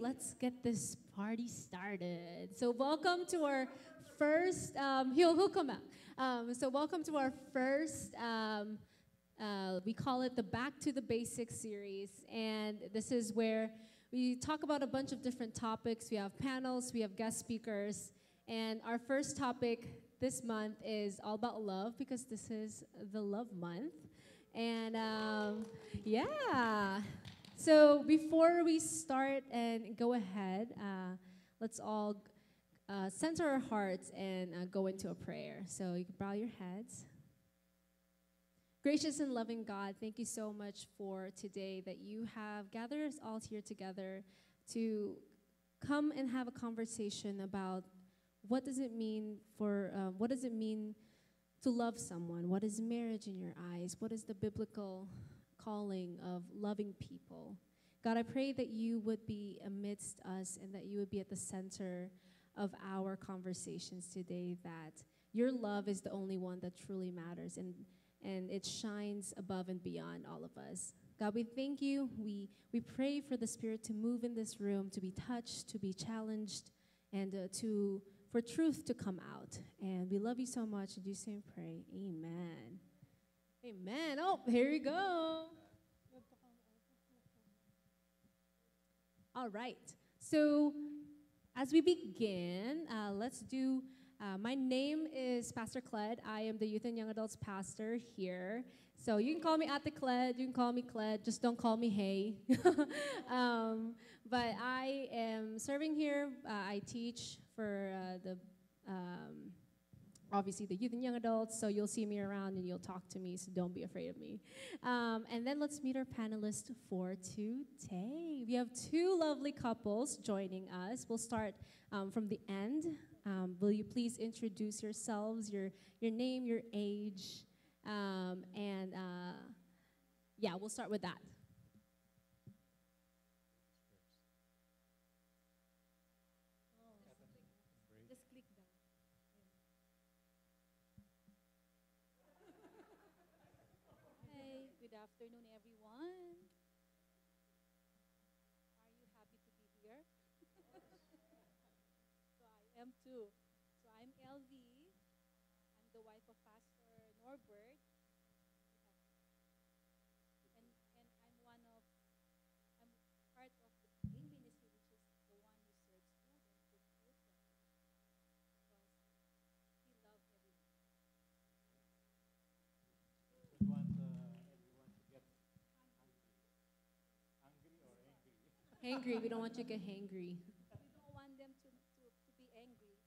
let's get this party started. So, welcome to our first, um, he'll, he'll come out. Um, so, welcome to our first, um, uh, we call it the Back to the Basics series. And this is where we talk about a bunch of different topics. We have panels, we have guest speakers. And our first topic this month is all about love because this is the love month. And um, yeah. So before we start and go ahead, uh, let's all uh, center our hearts and uh, go into a prayer. So you can bow your heads. Gracious and loving God, thank you so much for today that you have gathered us all here together to come and have a conversation about what does it mean for uh, what does it mean to love someone? What is marriage in your eyes? What is the biblical calling of loving people. God, I pray that you would be amidst us and that you would be at the center of our conversations today, that your love is the only one that truly matters and, and it shines above and beyond all of us. God, we thank you. We, we pray for the Spirit to move in this room, to be touched, to be challenged, and uh, to, for truth to come out. And we love you so much. You say and pray. Amen. Amen. Oh, here we go. All right. So, as we begin, uh, let's do. Uh, my name is Pastor Cled. I am the youth and young adults pastor here. So you can call me at the Cled. You can call me Cled. Just don't call me Hey. um, but I am serving here. Uh, I teach for uh, the um, obviously the youth and young adults, so you'll see me around and you'll talk to me, so don't be afraid of me. Um, and then let's meet our panelists for today. We have two lovely couples joining us. We'll start um, from the end. Um, will you please introduce yourselves, your, your name, your age, um, and uh, yeah, we'll start with that. Good afternoon, everyone. Are you happy to be here? so I am too. So I'm LV. I'm the wife of Pastor Norbert. And, and I'm one of, I'm part of the AIM ministry, which is the one who serves students with children. Because he loves everyone. We want uh, everyone to get hungry or angry. Hangry, we don't want you to get hangry. We don't want them to, to, to be angry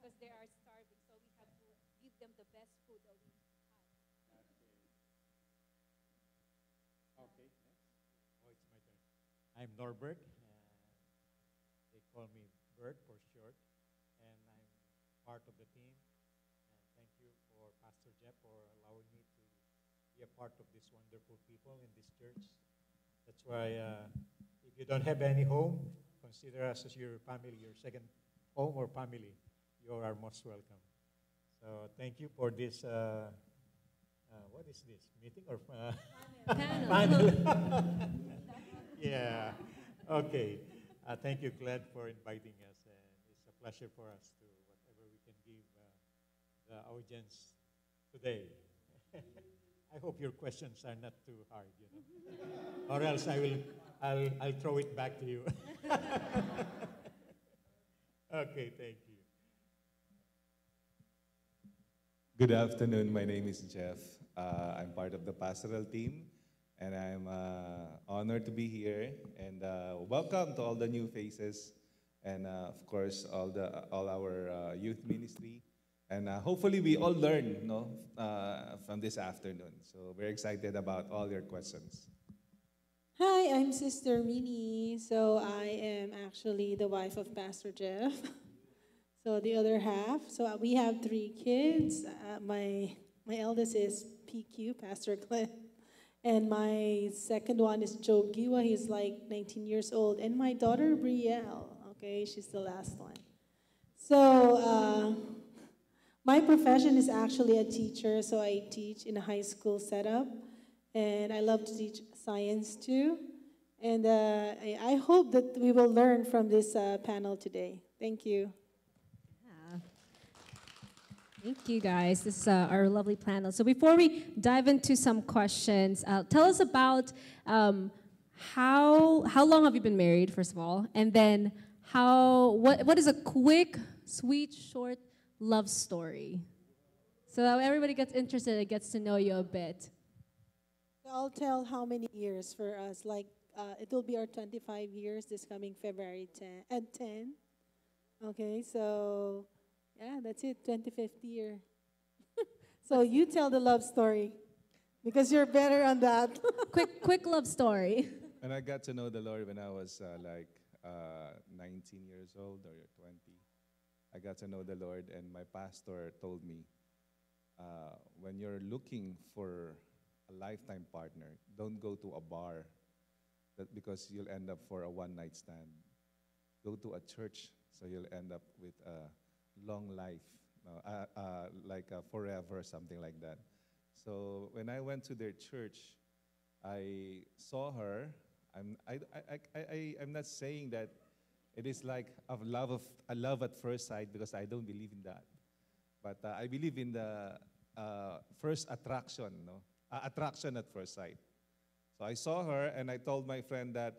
because they are starving. So we have to give them the best food that we have. Okay, next. Oh, it's my turn. I'm Norbert. They call me Bert for short. And I'm part of the team. And thank you for Pastor Jeff for allowing me to be a part of these wonderful people in this church. That's why uh, if you don't have any home, consider us as your family, your second home or family. You are most welcome. So thank you for this. Uh, uh, what is this meeting or uh, Panel. yeah. Okay. Uh, thank you, Glad, for inviting us, and it's a pleasure for us to whatever we can give uh, the audience today. I hope your questions are not too hard, you know, or else I will, I'll, I'll throw it back to you. okay. Thank you. Good afternoon. My name is Jeff. Uh, I'm part of the pastoral team, and I'm uh, honored to be here. And uh, welcome to all the new faces, and uh, of course, all the all our uh, youth ministry. And uh, hopefully, we all learn, no, from this afternoon. So we're excited about all your questions. Hi, I'm Sister Minnie. So I am actually the wife of Pastor Jeff. So the other half. So we have three kids. Uh, my my eldest is PQ, Pastor Glenn, and my second one is Job Guiwa. He's like 19 years old, and my daughter Brielle. Okay, she's the last one. So uh, my profession is actually a teacher. So I teach in a high school setup, and I love to teach science too. And uh, I, I hope that we will learn from this uh, panel today. Thank you. Thank you, guys. This is uh, our lovely panel. So before we dive into some questions, uh, tell us about um, how how long have you been married, first of all, and then how what what is a quick, sweet, short love story, so that everybody gets interested and gets to know you a bit. I'll tell how many years for us. Like, uh, it will be our 25 years this coming February 10 and 10. Okay, so yeah, that's it, 25th year. so you tell the love story because you're better on that. quick quick love story. And I got to know the Lord when I was uh, like uh, 19 years old or 20. I got to know the Lord, and my pastor told me uh, when you're looking for a lifetime partner, don't go to a bar that because you'll end up for a one night stand. Go to a church so you'll end up with a long life, uh, uh, like uh, forever, or something like that. So when I went to their church, I saw her. I'm, I, I, I, I, I'm not saying that it is like a love of a love at first sight because I don't believe in that. But uh, I believe in the uh, first attraction, no? Uh, attraction at first sight. So I saw her and I told my friend that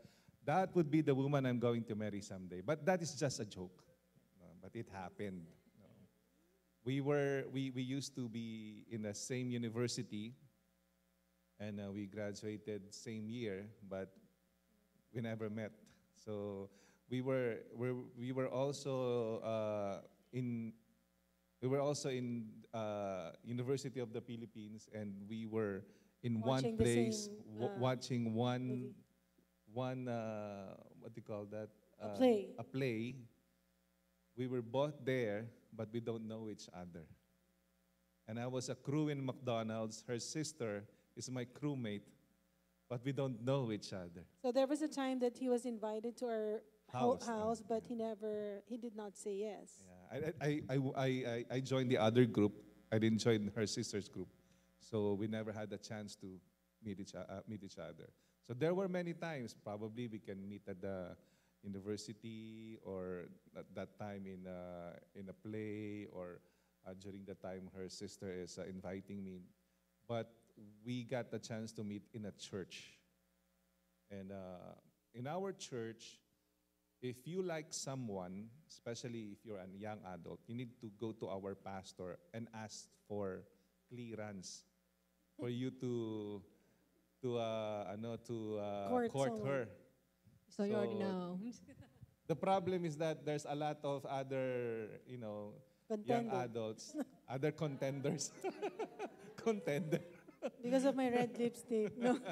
that would be the woman I'm going to marry someday. But that is just a joke. But it happened. no. We were we, we used to be in the same university and uh, we graduated same year, but we never met. So we were we we were also uh, in we were also in uh, University of the Philippines, and we were in Watching one place same, wa- uh, watching one movie. one uh, what do you call that A Uh, play. a play. We were both there, but we don't know each other. And I was a crew in McDonald's. Her sister is my crewmate, but we don't know each other. So there was a time that he was invited to our House, house, but he never, he did not say yes. Yeah, I, I, I, I, I, I joined the other group. I didn't join her sister's group. So we never had a chance to meet each, uh, meet each other. So there were many times, probably we can meet at the university or at that time in a, in a play or uh, during the time her sister is uh, inviting me. But we got the chance to meet in a church. And uh, in our church, if you like someone, especially if you're a young adult, you need to go to our pastor and ask for clearance for you to to uh, ano to uh, Court court her. So you already So- know. The problem is that there's a lot of other, you know, young Contender. adults, other contenders, contender. Because of my red lipstick. No.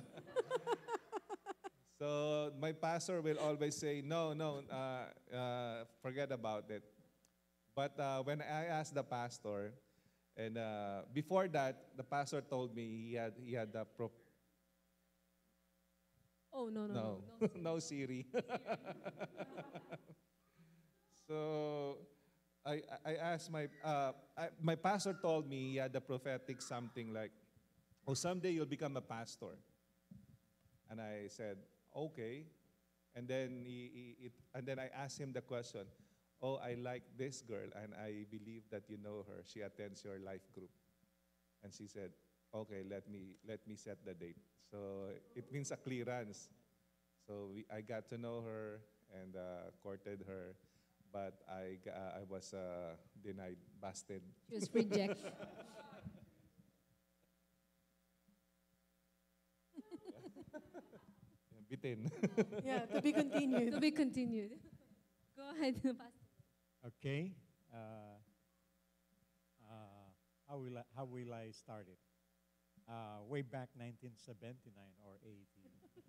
So my pastor will always say, no, no, uh, uh, forget about it. But uh, when I asked the pastor, and uh, before that, the pastor told me he had he had the pro- Oh no no no no. no Siri. so I I asked my uh, I, my pastor told me he had the prophetic something like, oh someday you'll become a pastor. And I said okay, and then he, he it, and then I asked him the question, oh I like this girl and I believe that you know her. She attends your life group, and she said okay let me let me set the date. So it means a clearance. So we, I got to know her and uh, courted her, but I, g- uh, I was uh, denied, busted. She was rejected. Bitin. yeah, to be continued. to be continued. Go ahead, Pastor. Okay. Uh, uh, how will I, how will I start it? Uh, way back 1979 or 80.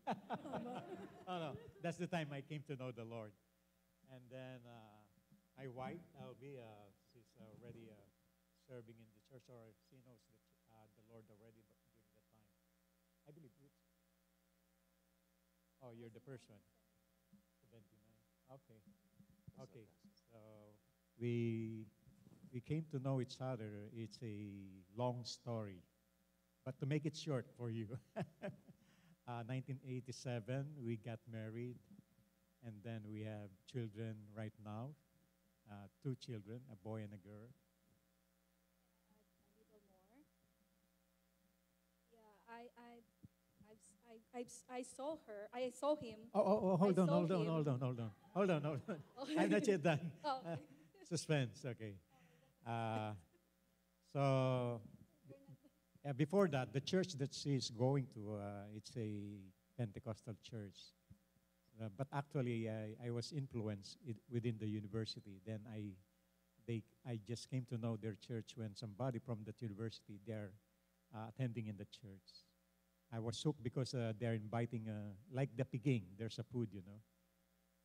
oh no, that's the time I came to know the Lord. And then uh, my wife, Albi, uh, she's already uh, serving in the church, or she knows the, uh, the Lord already but during that time. I believe. Oh, you're the first one. 79. Okay. Okay. So we we came to know each other. It's a long story, but to make it short for you, uh, 1987, we got married, and then we have children right now, uh, two children, a boy and a girl. a little more. Yeah, I, I, I've, I, I've, s- I saw her. I saw him. Oh, oh, oh hold I on, hold on, him. hold on, hold on, hold on, hold on. I'm not yet done. Oh, Uh, suspense, okay. Uh, so, before that, the church that she's going to, uh, it's a Pentecostal church. Uh, but actually, I, I was influenced it, within the university. Then I, they, I just came to know their church when somebody from that university they're uh, attending in the church. I was hooked because uh, they're inviting, uh, like the piging, there's a food, you know.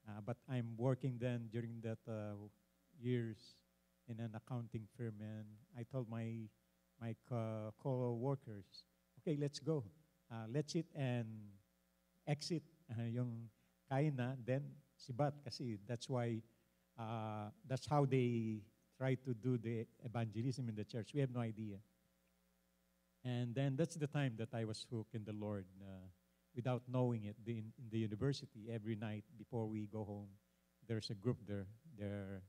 Uh, but I'm working then during that uh, years in an accounting firm, and I told my my co- co-workers, okay, let's go. Uh, let's eat and exit uh, yung kain then sibat kasi that's why uh, that's how they try to do the evangelism in the church. We have no idea. And then that's the time that I was hooked in the Lord uh, without knowing it. The, in, in the university, every night before we go home, there's a group there, they're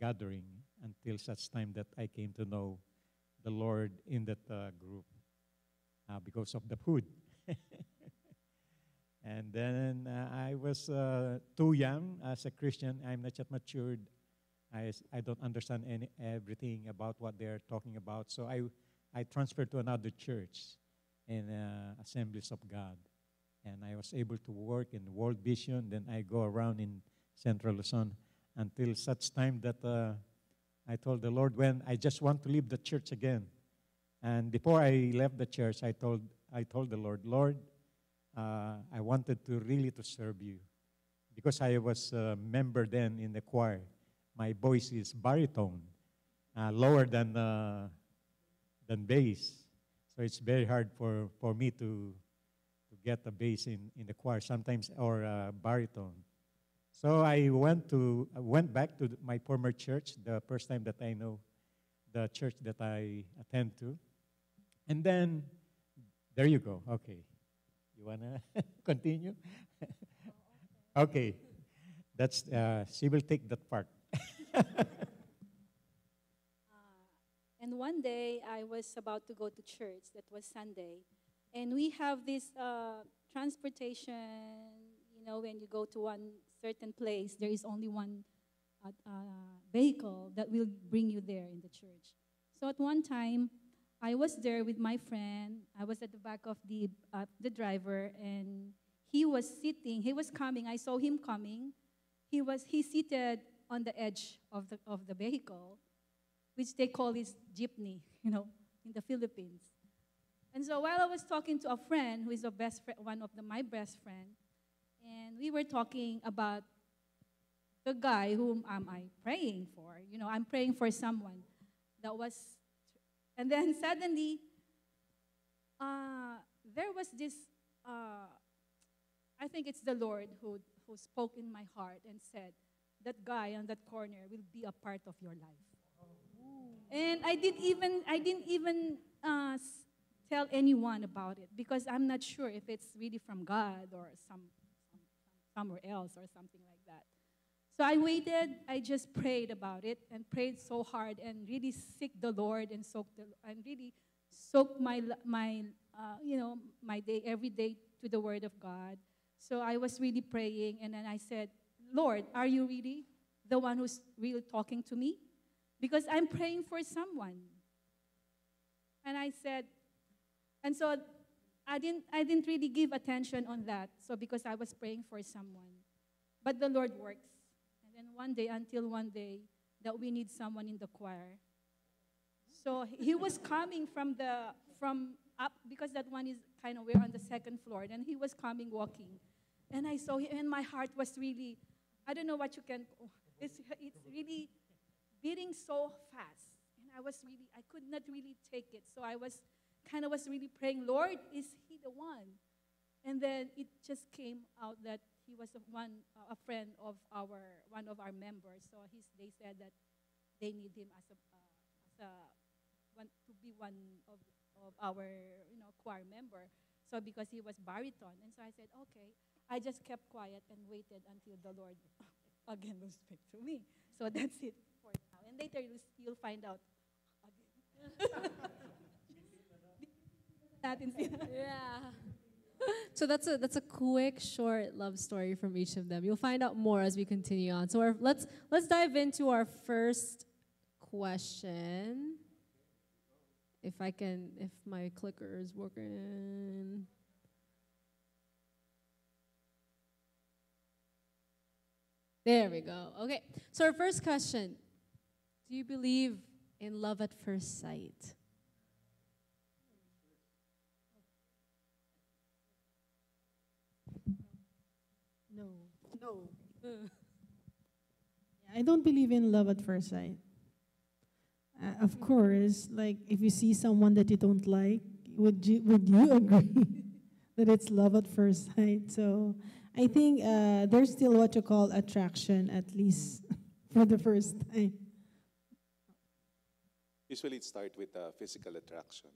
gathering until such time that I came to know the Lord in that uh, group uh, because of the food. and then uh, I was uh, too young as a Christian. I'm not yet matured. I, I don't understand any, everything about what they're talking about. So I, I transferred to another church in uh, Assemblies of God. And I was able to work in World Vision. Then I go around in Central Luzon until such time that I told the Lord when I just want to leave the church again. And before I left the church, I told, I told the Lord, Lord, uh, I wanted to really to serve you. Because I was a member then in the choir. My voice is baritone, uh, lower than, uh, than bass. So it's very hard for, for me to, to get a bass in, in the choir sometimes, or uh, baritone. So I went to went back to my former church the first time that I know the church that I attend to, and then there you go. Okay, you wanna continue? okay, that's uh, she will take that part. Uh, and one day I was about to go to church. That was Sunday, and we have this uh, transportation. You know, when you go to one certain place, there is only one uh, uh, vehicle that will bring you there in the church. So at one time, I was there with my friend. I was at the back of the uh, the driver, and he was sitting. He was coming. I saw him coming. He was he seated on the edge of the of the vehicle, which they call is jeepney, you know, in the Philippines. And so while I was talking to a friend who is a best friend, one of the, my best friend, and we were talking about the guy whom am I praying for. You know, I'm praying for someone that was, and then suddenly, uh, there was this. Uh, I think it's the Lord who who spoke in my heart and said, "That guy on that corner will be a part of your life." And I didn't even I didn't even uh, tell anyone about it because I'm not sure if it's really from God or some somewhere else or something like that. So I waited. I just prayed about it and prayed so hard and really seek the Lord and soak the and really soak my my uh, you know my day every day to the Word of God. So I was really praying and then I said, Lord, are you really the one who's really talking to me? Because I'm praying for someone. And I said, and so I didn't, I didn't really give attention on that. So because I was praying for someone. But the Lord works. And then one day, until one day, that we need someone in the choir. So he was coming from the, from up, because that one is kind of, we're on the second floor. And he was coming walking. And I saw him, and my heart was really, I don't know what you can, it's, it's really beating so fast. And I was really, I could not really take it. So I was kind of was really praying, Lord, is he the one? And then it just came out that he was a one, a friend of our, one of our members. So he's, they said that they need him as a, uh, as a, one, to be one of, of our, you know, choir member. So because he was baritone, and so I said, okay. I just kept quiet and waited until the Lord again will speak to me. So that's it for now. And later you'll, you'll find out again. Natin sila. Yeah. So that's a that's a quick, short love story from each of them. You'll find out more as we continue on. So our, let's let's dive into our first question. If I can, if my clicker is working. There we go. Okay. So our first question: Do you believe in love at first sight? No. No. I don't believe in love at first sight. Uh, of course, like if you see someone that you don't like, would you would you agree that it's love at first sight? So I think uh, there's still what you call attraction, at least for the first time. Usually it starts with uh, physical attraction,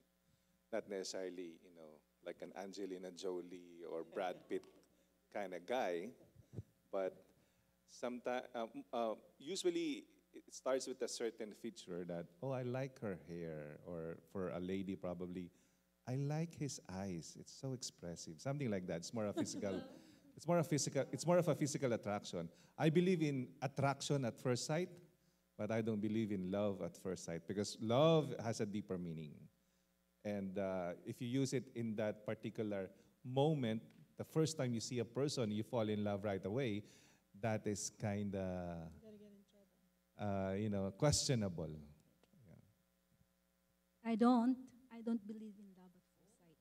not necessarily, you know, like an Angelina Jolie or Brad Pitt kind of guy, but sometimes, um, uh, usually it starts with a certain feature that, oh, I like her hair, or for a lady probably, I like his eyes. It's so expressive, something like that. It's more a physical. It's more a physical. It's more of a physical attraction. I believe in attraction at first sight, but I don't believe in love at first sight because love has a deeper meaning. And uh, if you use it in that particular moment, the first time you see a person, you fall in love right away. That is kind of, uh, you know, questionable. I don't. I don't believe in love at first sight.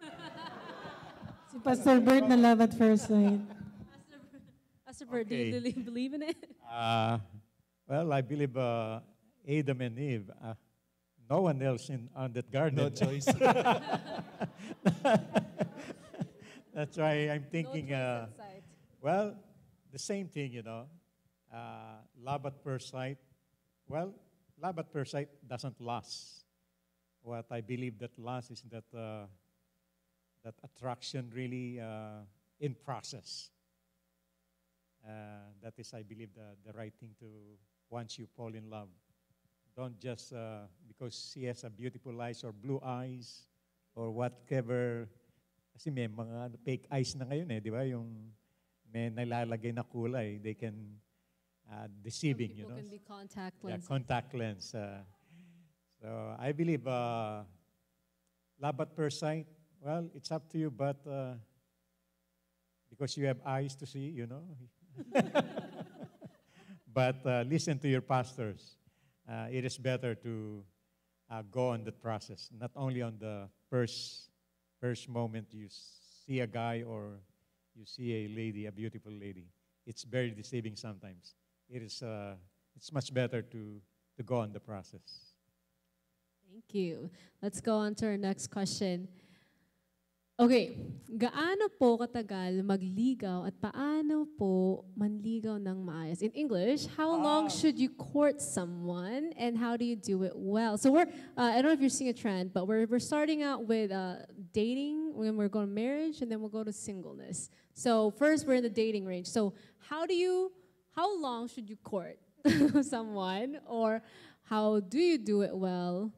Yes. Si Pastor Bert na love at first sight. Pastor Bert, do you really believe in it? Uh, well, I believe uh, Adam and Eve. Uh, no one else in on that garden. No choice. That's why I'm thinking. uh, choice at sight. Well, the same thing, you know. Uh, love at first sight. Well, love at first sight doesn't last. What I believe that lasts is that uh, that attraction really uh, in process. Uh, that is, I believe, the, the right thing to once you fall in love. Don't just uh, because she has a beautiful eyes or blue eyes or whatever. Kasi may mga fake eyes na ngayon eh, di ba? Yung may nalalagay na kulay, they can uh, deceiving, you know. can be contact Yeah, contact lens. uh, so I believe uh, love at first sight. Well, it's up to you, but uh, because you have eyes to see, you know. but uh, listen to your pastors. Uh, it is better to uh, go on the process, not only on the first first moment you see a guy or you see a lady, a beautiful lady. It's very deceiving sometimes. It is. Uh, it's much better to to go on the process. Thank you. Let's go on to our next question. Okay, gaano po katagal magligaw at paano po manligaw ng maayos? In English, how long should you court someone and how do you do it well? So we're, uh, I don't know if you're seeing a trend, but we're, we're starting out with uh, dating, when we're going to marriage, and then we'll go to singleness. So first, we're in the dating range. So how do you, how long should you court someone or how do you do it well?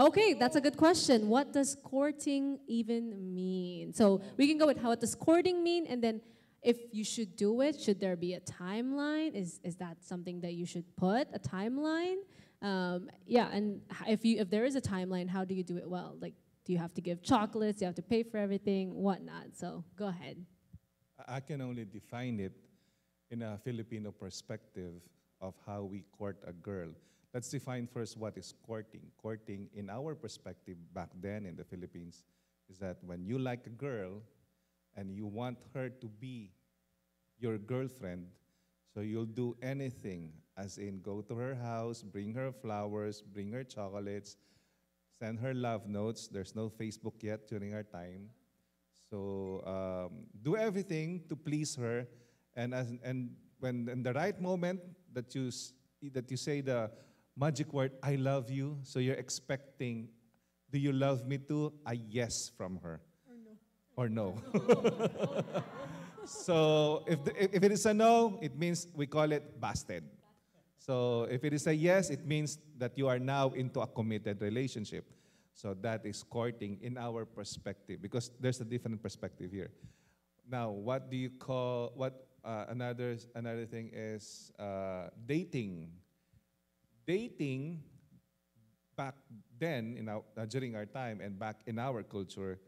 Okay, that's a good question. What does courting even mean? So we can go with how does courting mean, and then if you should do it, should there be a timeline? Is is that something that you should put a timeline? Um, yeah, and if you if there is a timeline, how do you do it well? Like, do you have to give chocolates? You have to pay for everything? Whatnot? So go ahead. I can only define it in a Filipino perspective of how we court a girl. Let's define first what is courting. Courting, in our perspective back then in the Philippines, is that when you like a girl and you want her to be your girlfriend, so you'll do anything, as in go to her house, bring her flowers, bring her chocolates, send her love notes. There's no Facebook yet during our time. So um, do everything to please her, and as and when in the right moment that you that you say the magic word "I love you," so you're expecting Do you love me too? A yes from her. Or no. so if, the, if it is a no, it means we call it busted. So if it is a yes, it means that you are now into a committed relationship. So that is courting in our perspective because there's a different perspective here. Now, what do you call what uh, another another thing is uh, dating. Dating back then in our, uh, during our time and back in our culture,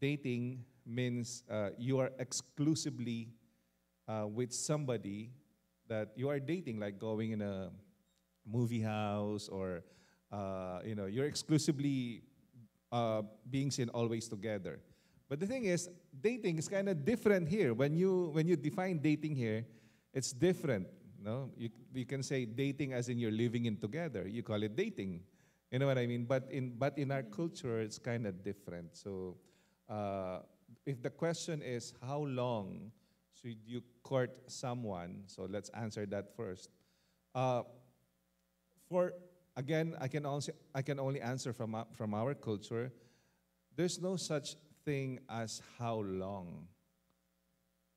dating means uh, you are exclusively uh, with somebody that you are dating, like going in a movie house or uh, you know you're exclusively being seen always together. But the thing is, dating is kind of different here. When you when you define dating here, it's different. No, you you can say dating as in you're living in together. You call it dating. You know what I mean? But in but in our culture, it's kind of different. So, uh, if the question is how long should you court someone? So let's answer that first. Uh, for again, I can also I can only answer from from our culture. There's no such thing as how long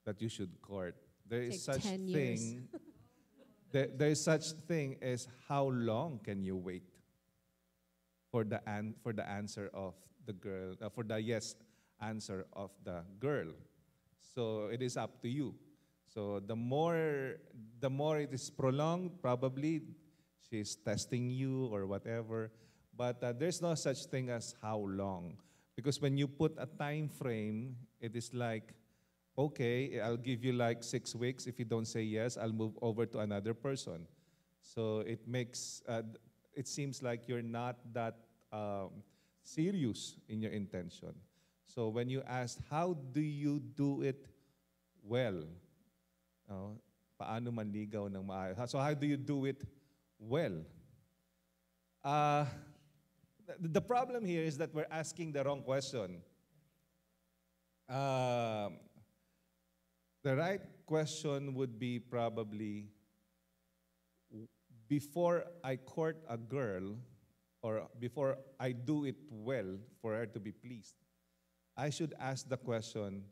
that you should court. There is such thing. there, there is such thing as how long can you wait for the an, for the answer of the girl uh, for the yes answer of the girl. So it is up to you. So the more the more it is prolonged, probably she's testing you or whatever. But uh, there's no such thing as how long, because when you put a time frame, it is like, okay, I'll give you like six weeks. If you don't say yes, I'll move over to another person. So it makes uh, it seems like you're not that um, serious in your intention. So when you ask, how do you do it well? Oh, paano manligaw ng maayos? So how do you do it well? Uh, the, problem here is that we're asking the wrong question. Um, the right question would be probably before I court a girl or before I do it well for her to be pleased, I should ask the question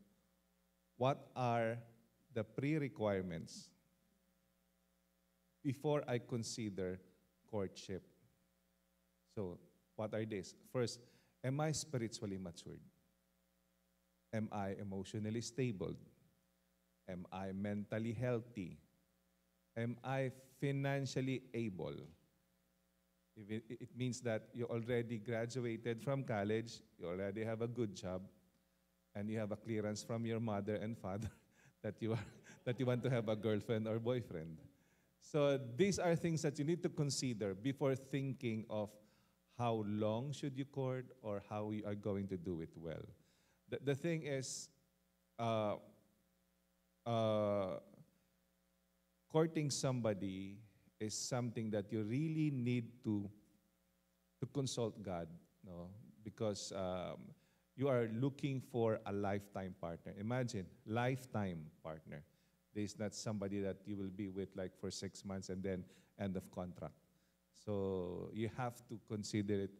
what are the pre requirements before I consider courtship? So, what are these? First, am I spiritually matured? Am I emotionally stable? Am I mentally healthy? Am I financially able? It, means that you already graduated from college, you already have a good job, and you have a clearance from your mother and father that you, are, that you want to have a girlfriend or boyfriend. So these are things that you need to consider before thinking of how long should you court or how you are going to do it well. The, the thing is, uh, uh, courting somebody is something that you really need to to consult God, no, because um, you are looking for a lifetime partner. Imagine lifetime partner. There is not somebody that you will be with like for six months and then end of contract. So you have to consider it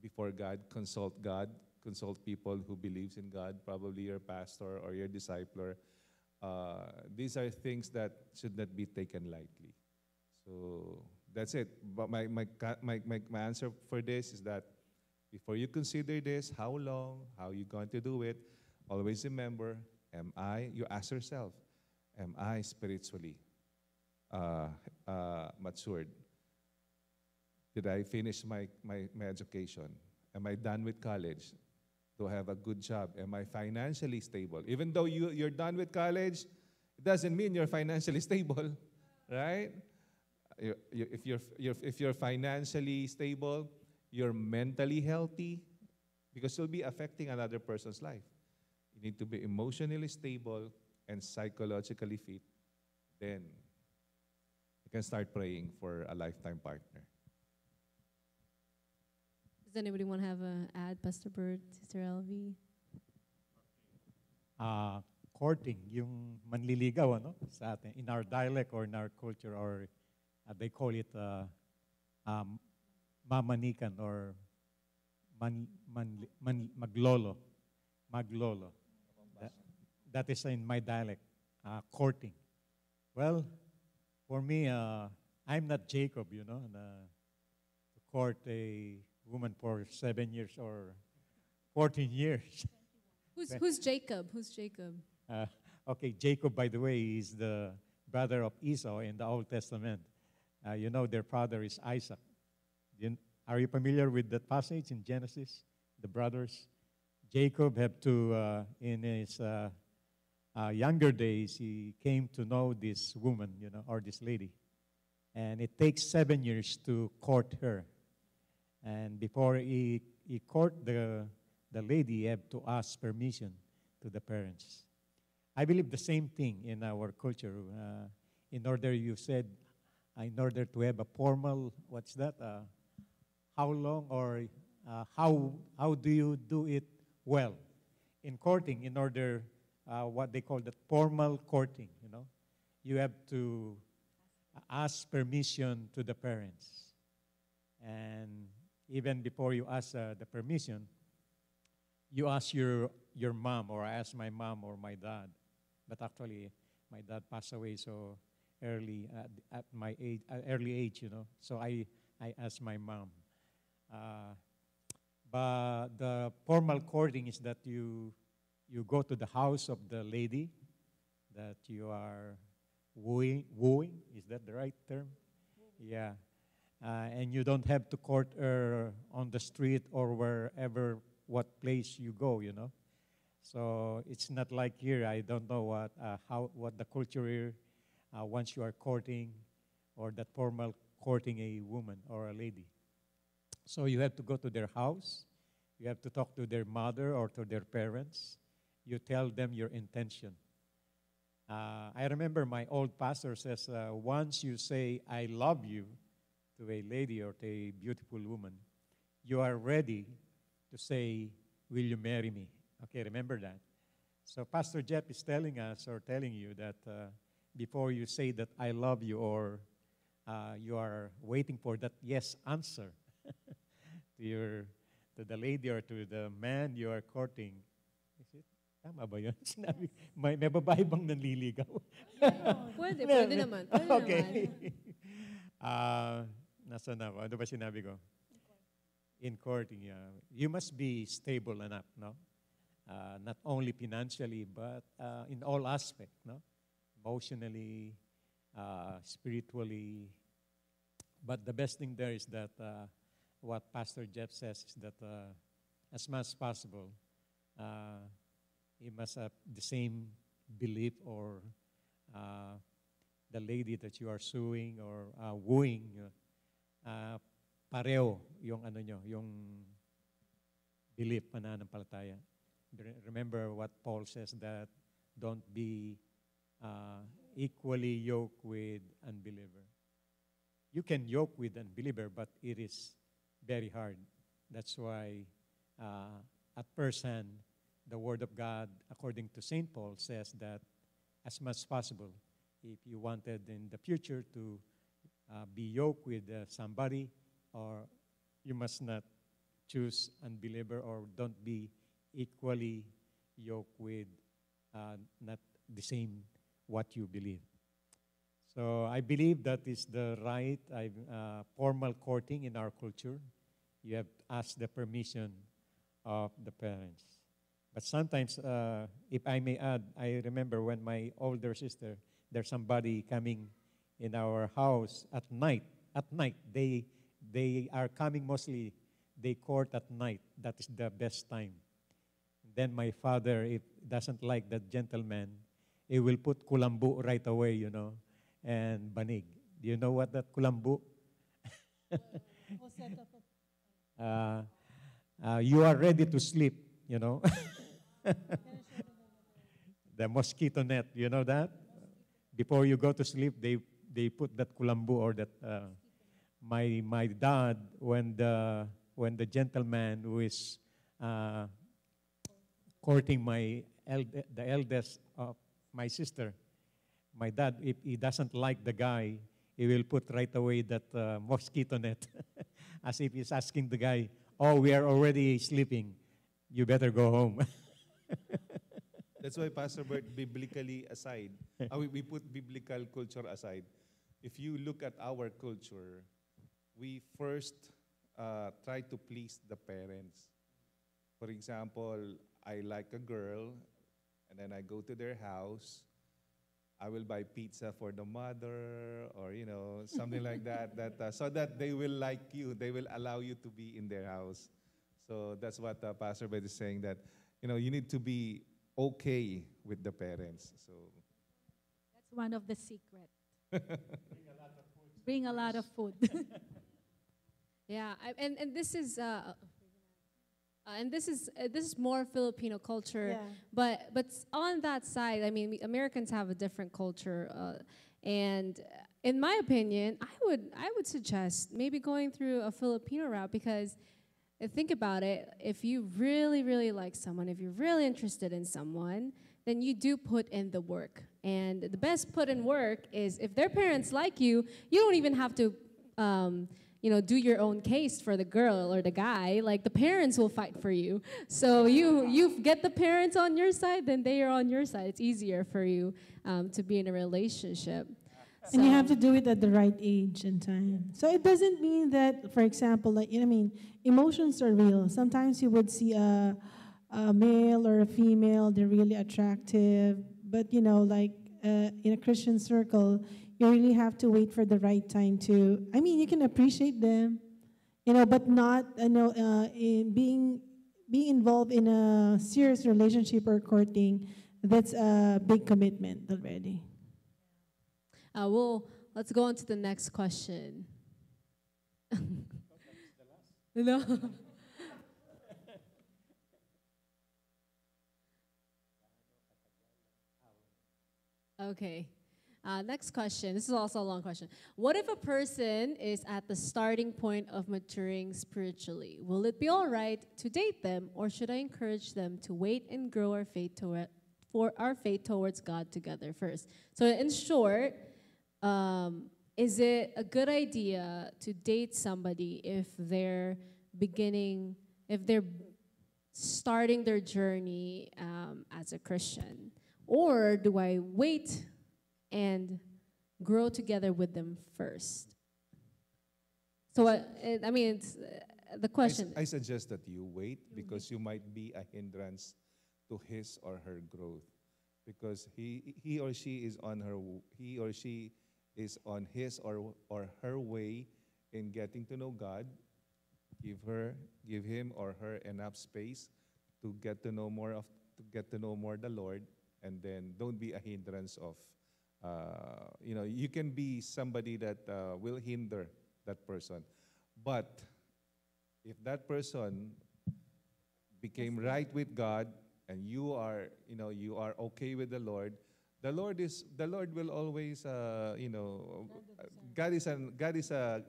before God. Consult God. Consult people who believes in God. Probably your pastor or your discipler. Uh, these are things that should not be taken lightly. So that's it. But my, my, my, my, my answer for this is that before you consider this, how long, how you going to do it, always remember, am I, you ask yourself, am I spiritually uh, uh, matured? Did I finish my, my, my education? Am I done with college? Do I have a good job? Am I financially stable? Even though you, you're done with college, it doesn't mean you're financially stable, right? If, you're, if you're financially stable, you're mentally healthy, because you'll be affecting another person's life. You need to be emotionally stable and psychologically fit. Then you can start praying for a lifetime partner. Anybody want to have an ad, Pastor Bert, Sister LV? Ah, courting, yung manliligaw, ano, sa atin, in our dialect or in our culture, or uh, they call it uh, um, mamanikan or man, man, man, maglolo, maglolo. That, that is in my dialect, uh, courting. Well, for me, uh, I'm not Jacob, you know, na, to court a woman for seven years or 14 years. Who's, who's Jacob? Who's Jacob? Uh, okay, Jacob, by the way, is the brother of Esau in the Old Testament. Uh, you know, their father is Isaac. You- are you familiar with that passage in Genesis? The brothers? Jacob had to, uh, in his uh, uh, younger days, he came to know this woman, you know, or this lady. And it takes seven years to court her. And before he, he court the, the lady, he had to ask permission to the parents. I believe the same thing in our culture. Uh, in order, you said, uh, in order to have a formal, what's that? Uh, how long or uh, how, how do you do it well? In courting, in order, uh, what they call the formal courting, you know, you have to ask permission to the parents. And even before you ask uh, the permission, you ask your, your mom, or I ask my mom or my dad. But actually, my dad passed away so early at, at my age, uh, early age, you know. So I, I asked my mom. Uh, but the formal courting is that you, you go to the house of the lady that you are wooing. Wooing is that the right term? Yeah. Uh, and you don't have to court her on the street or wherever, what place you go, you know. So it's not like here. I don't know what uh, how what the culture here. Uh, once you are courting, or that formal courting a woman or a lady. So you have to go to their house. You have to talk to their mother or to their parents. You tell them your intention. Uh, I remember my old pastor says, uh, once you say, I love you to a lady or to a beautiful woman, you are ready to say, Will you marry me? Okay, remember that. So Pastor Jeff is telling us or telling you that uh, before you say that I love you or uh, you are waiting for that yes answer to your to the lady or to the man you are courting. Is it? Tama ba yun? Sinabi, may, may babae bang nanliligaw? Pwede, pwede naman. Pwede okay. naman. Ah, nasaan ako? Ano ba sinabi ko? In court yeah. You must be stable enough, no? Uh, not only financially, but uh, in all aspect, no? Emotionally, uh, spiritually. But the best thing there is that uh, what Pastor Jeff says is that uh, as much as possible, uh, he must have the same belief or uh, the lady that you are suing or uh, wooing, uh, pareho yung ano nyo, yung belief, pananampalataya. Re- Remember what Paul says that don't be uh, equally yoked with unbeliever. You can yoke with unbeliever, but it is very hard. That's why uh, at first hand, the Word of God, according to St. Paul, says that as much as possible, if you wanted in the future to uh, be yoked with uh, somebody, or you must not choose unbeliever or don't be equally yoked with uh, not the same what you believe. So I believe that is the right uh, formal courting in our culture. You have asked the permission of the parents. But sometimes, uh, if I may add, I remember when my older sister, there's somebody coming in our house at night. At night, they they are coming mostly. They court at night. That is the best time. Then my father, if doesn't like that gentleman, he will put kulambu right away, you know, and banig. Do you know what that kulambu? Uh, uh, you are ready to sleep, you know. the mosquito net, you know that? Before you go to sleep, they, they put that kulambu or that. Uh, my, my dad, when the, when the gentleman who is uh, courting my eld- the eldest of my sister, my dad, if he doesn't like the guy, he will put right away that uh, mosquito net, as if he's asking the guy, oh, we are already sleeping. You better go home. That's why, Pastor Bert, biblically aside, uh, we, we put biblical culture aside. If you look at our culture, we first uh, try to please the parents. For example, I like a girl, and then I go to their house. I will buy pizza for the mother, or you know, something like that. That uh, so that they will like you, they will allow you to be in their house. So that's what uh, Pastor Bert is saying. That you know, you need to be okay with the parents. So That's one of the secret. Bring a lot of food. Yeah, I, and and this is uh, uh, and this is uh, this is more Filipino culture. Yeah. But but on that side, I mean, we- Americans have a different culture, uh, and in my opinion, I would I would suggest maybe going through a Filipino route because uh, think about it. If you really really like someone, if you're really interested in someone, then you do put in the work. And the best put in work is if their parents like you, you don't even have to. Um, you know, do your own case for the girl or the guy. Like the parents will fight for you. So you you get the parents on your side, then they are on your side. It's easier for you um, to be in a relationship. And you have to do it at the right age and time. So it doesn't mean that, for example, like you know, I mean, emotions are real. Sometimes you would see a, a male or a female, they're really attractive, but you know, like uh, in a Christian circle, you really have to wait for the right time to. I mean, you can appreciate them, you know, but not, you know, uh, in being being involved in a serious relationship or courting. That's a big commitment already. Uh, well, let's go on to the next question. no. okay. Uh, next question. This is also a long question. What if a person is at the starting point of maturing spiritually? Will it be all right to date them, or should I encourage them to wait and grow our faith for our faith towards God together first? So, in short, um, is it a good idea to date somebody if they're beginning, if they're starting their journey um, as a Christian? Or do I wait and grow together with them first? So, uh, I mean, it's, uh, the question. I, suggest that you wait because you might be a hindrance to his or her growth because he he or she is on her he or she is on his or or her way in getting to know God. Give her give him or her enough space to get to know more of to get to know more the Lord and then don't be a hindrance of uh, you know you can be somebody that uh, will hinder that person but if that person became right with God and you are, you know, you are okay with the Lord, the Lord is the Lord will always, uh, you know, God is an God is a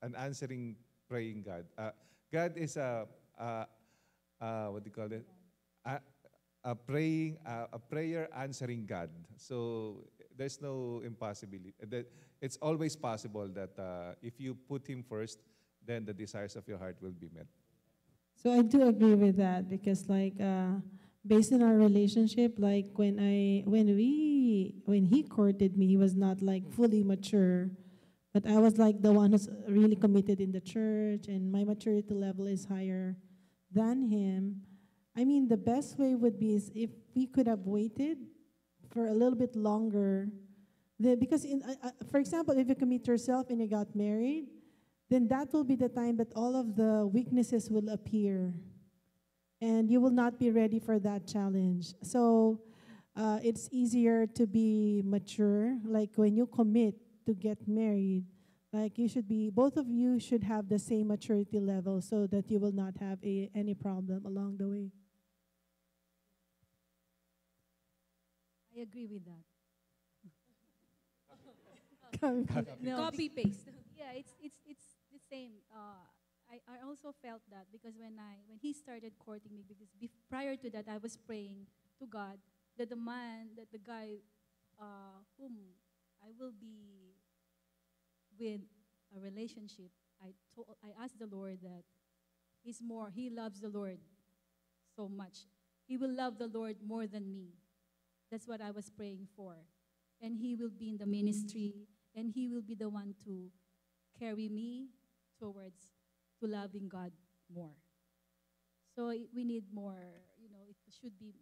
an answering praying God. Uh, God is a, a, a what do you call it? A, a praying a, prayer answering God. So there's no impossibility. It's always possible that uh, if you put Him first, then the desires of your heart will be met. So I do agree with that because like uh, based on our relationship, like when I when we when he courted me, he was not like fully mature, but I was like the one who's really committed in the church, and my maturity level is higher than him. I mean, the best way would be is if we could have waited for a little bit longer. The, because in, uh, uh, for example, if you commit yourself and you got married, then that will be the time that all of the weaknesses will appear. And you will not be ready for that challenge. So uh, it's easier to be mature. Like when you commit to get married, like you should be, both of you should have the same maturity level so that you will not have a, any problem along the way. I agree with that. No. Copy paste. Yeah, it's it's it's the same. Uh, I, I also felt that because when I when he started courting me, because bef- prior to that I was praying to God that the man that the guy uh, whom I will be with a relationship, I told I asked the Lord that He's more, he loves the Lord so much. He will love the Lord more than me. That's what I was praying for. And he will be in the ministry, and he will be the one to carry me towards to loving God more. So we need more, you know, it should be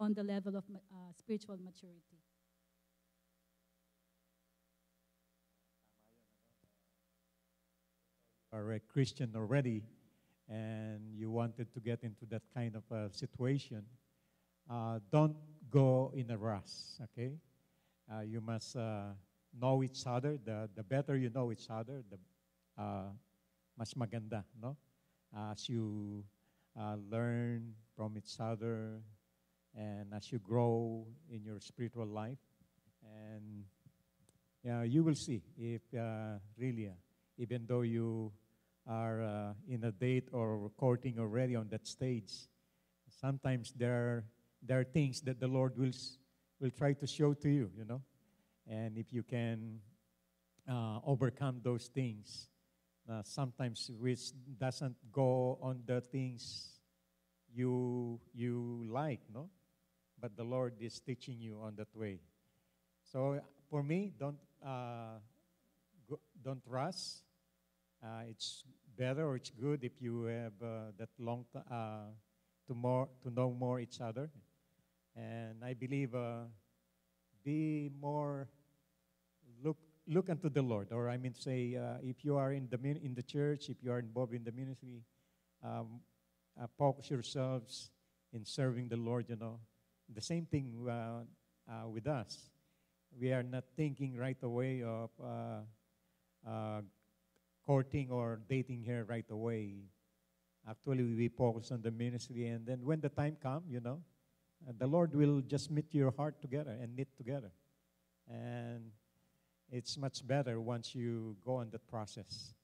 on the level of uh, spiritual maturity. are a Christian already and you wanted to get into that kind of a situation, uh, don't go in a rush, okay? Uh, you must uh, know each other. The, the better you know each other, the uh, mas maganda, no? As you uh, learn from each other and as you grow in your spiritual life, and yeah, you will see if uh, really, uh, even though you are uh, in a date or courting already on that stage, sometimes there there are things that the Lord will, will try to show to you, you know. And if you can uh, overcome those things, uh, sometimes which doesn't go on the things you, you like, no? But the Lord is teaching you on that way. So for me, don't, uh, go, don't rush. Uh, it's better or it's good if you have uh, that long t- uh, to more to know more each other, and I believe uh, be more look look unto the Lord, or I mean say uh, if you are in the in the church, if you are involved in the ministry, um, uh, focus yourselves in serving the Lord. You know, the same thing uh, uh, with us. We are not thinking right away of. Uh, uh, courting or dating her right away. Actually, we focus on the ministry, and then when the time comes, you know, the Lord will just meet your heart together and knit together. And it's much better once you go on that process.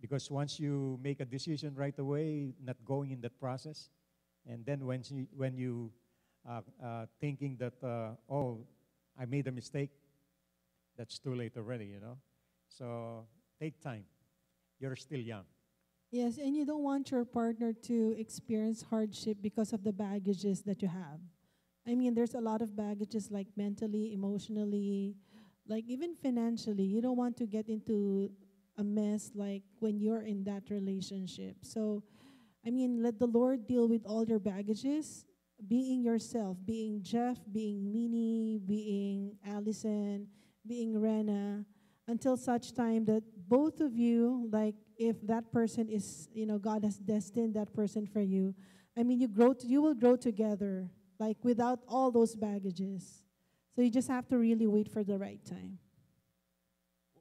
Because once you make a decision right away, not going in that process, and then when you, when you uh, uh, thinking that, uh, oh, I made a mistake, that's too late already, you know. So take time. You're still young. Yes, and you don't want your partner to experience hardship because of the baggages that you have. I mean, there's a lot of baggages like mentally, emotionally, like even financially. You don't want to get into a mess like when you're in that relationship. So, I mean, let the Lord deal with all your baggages, being yourself, being Jeff, being Minnie, being Allison, being Rena, until such time that both of you, like if that person is, you know, God has destined that person for you, I mean, you grow, to, you will grow together, like without all those baggages. So you just have to really wait for the right time.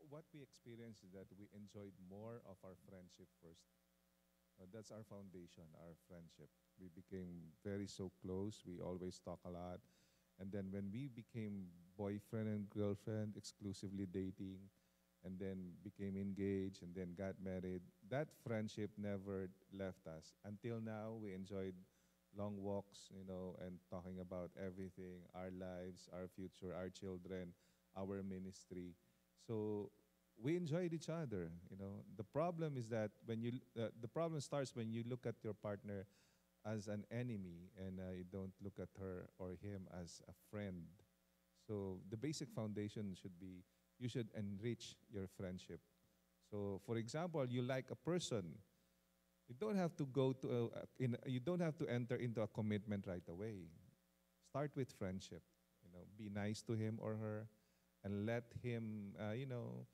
What we experienced is that we enjoyed more of our friendship first. Uh, that's our foundation, our friendship. We became very so close. We always talk a lot. And then when we became boyfriend and girlfriend, exclusively dating, and then became engaged and then got married, that friendship never left us. Until now, we enjoyed long walks, you know, and talking about everything, our lives, our future, our children, our ministry. So we enjoyed each other, you know. The problem is that when you, uh, the problem starts when you look at your partner as an enemy and uh, you don't look at her or him as a friend. So the basic foundation should be you should enrich your friendship. So, for example, you like a person, you don't have to go to a, in, you don't have to enter into a commitment right away. Start with friendship. You know, be nice to him or her, and let him. Uh, you know,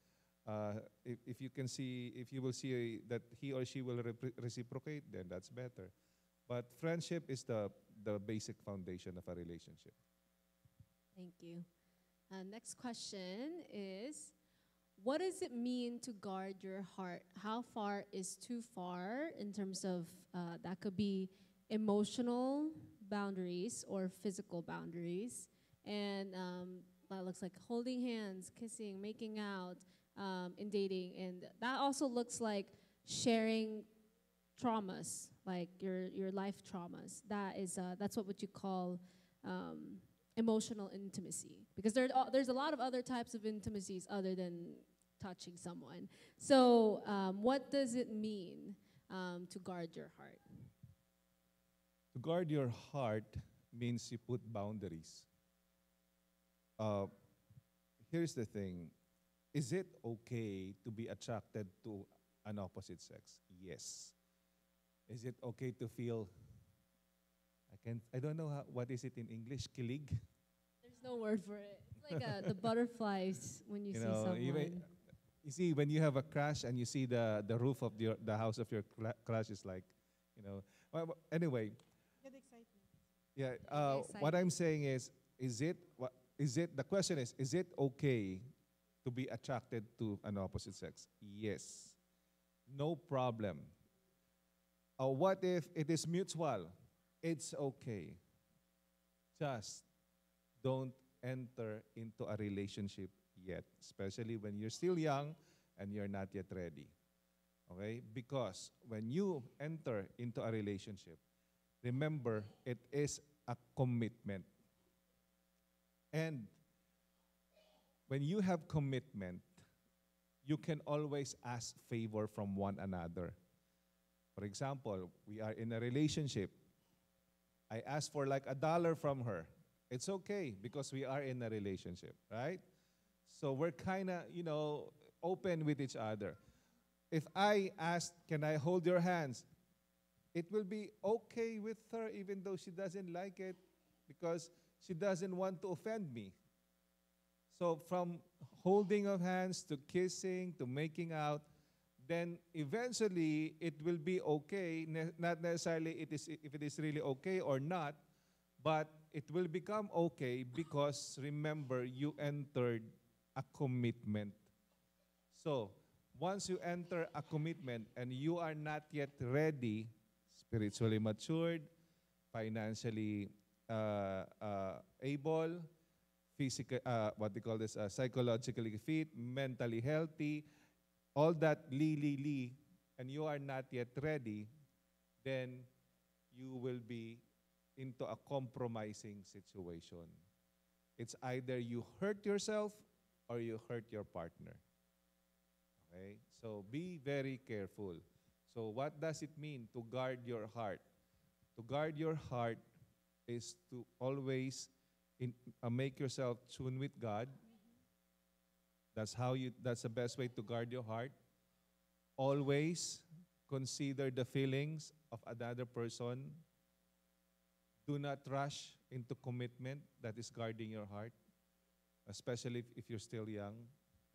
uh, if, if you can see, if you will see that he or she will repre- reciprocate, then that's better. But friendship is the the basic foundation of a relationship. Thank you. Uh, next question is What does it mean to guard your heart? How far is too far in terms of uh, that could be emotional boundaries or physical boundaries? And um, that looks like holding hands, kissing, making out um, in dating. And that also looks like sharing traumas, like your, your life traumas. That is, uh, that's what would you call um, emotional intimacy because there, are- there's a lot of other types of intimacies other than touching someone. So, um, what does it mean um, to guard your heart? To guard your heart means you put boundaries. Uh, here's the thing Is it okay to be attracted to an opposite sex? Yes. Is it okay to feel, I, can, I don't know how, what is it in English, kilig? There's no word for it. It's like uh, the butterflies when you, You see know, someone. even- You see, when you have a crash and you see the, the roof of your, the house of your crash is like, you know. Well, well, anyway, Get excitement. Yeah, uh, what I'm saying is, is it, what, is it, the question is, is it okay to be attracted to an opposite sex? Yes. No problem. Uh, what if it is mutual? It's okay. Just don't enter into a relationship yet, especially when you're still young and you're not yet ready. Okay? Because when you enter into a relationship, remember, it is a commitment. And when you have commitment, you can always ask favor from one another. For example, we are in a relationship. I ask for like a dollar from her. It's okay because we are in a relationship, right? So we're kind of, you know, open with each other. If I ask, can I hold your hands? It will be okay with her even though she doesn't like it because she doesn't want to offend me. So from holding of hands to kissing to making out, then eventually it will be okay. Ne- not necessarily it is if it is really okay or not, but it will become okay because remember you entered a commitment. So once you enter a commitment and you are not yet ready, spiritually matured, financially uh, uh, able, physical, uh, what they call this, uh, psychologically fit, mentally healthy, all that li li li, and you are not yet ready, then you will be into a compromising situation. It's either you hurt yourself or you hurt your partner. Okay? So be very careful. So what does it mean to guard your heart? To guard your heart is to always in, uh, make yourself tune with God. That's how you that's the best way to guard your heart. Always consider the feelings of another person. Do not rush into commitment that is guarding your heart, especially if, if you're still young.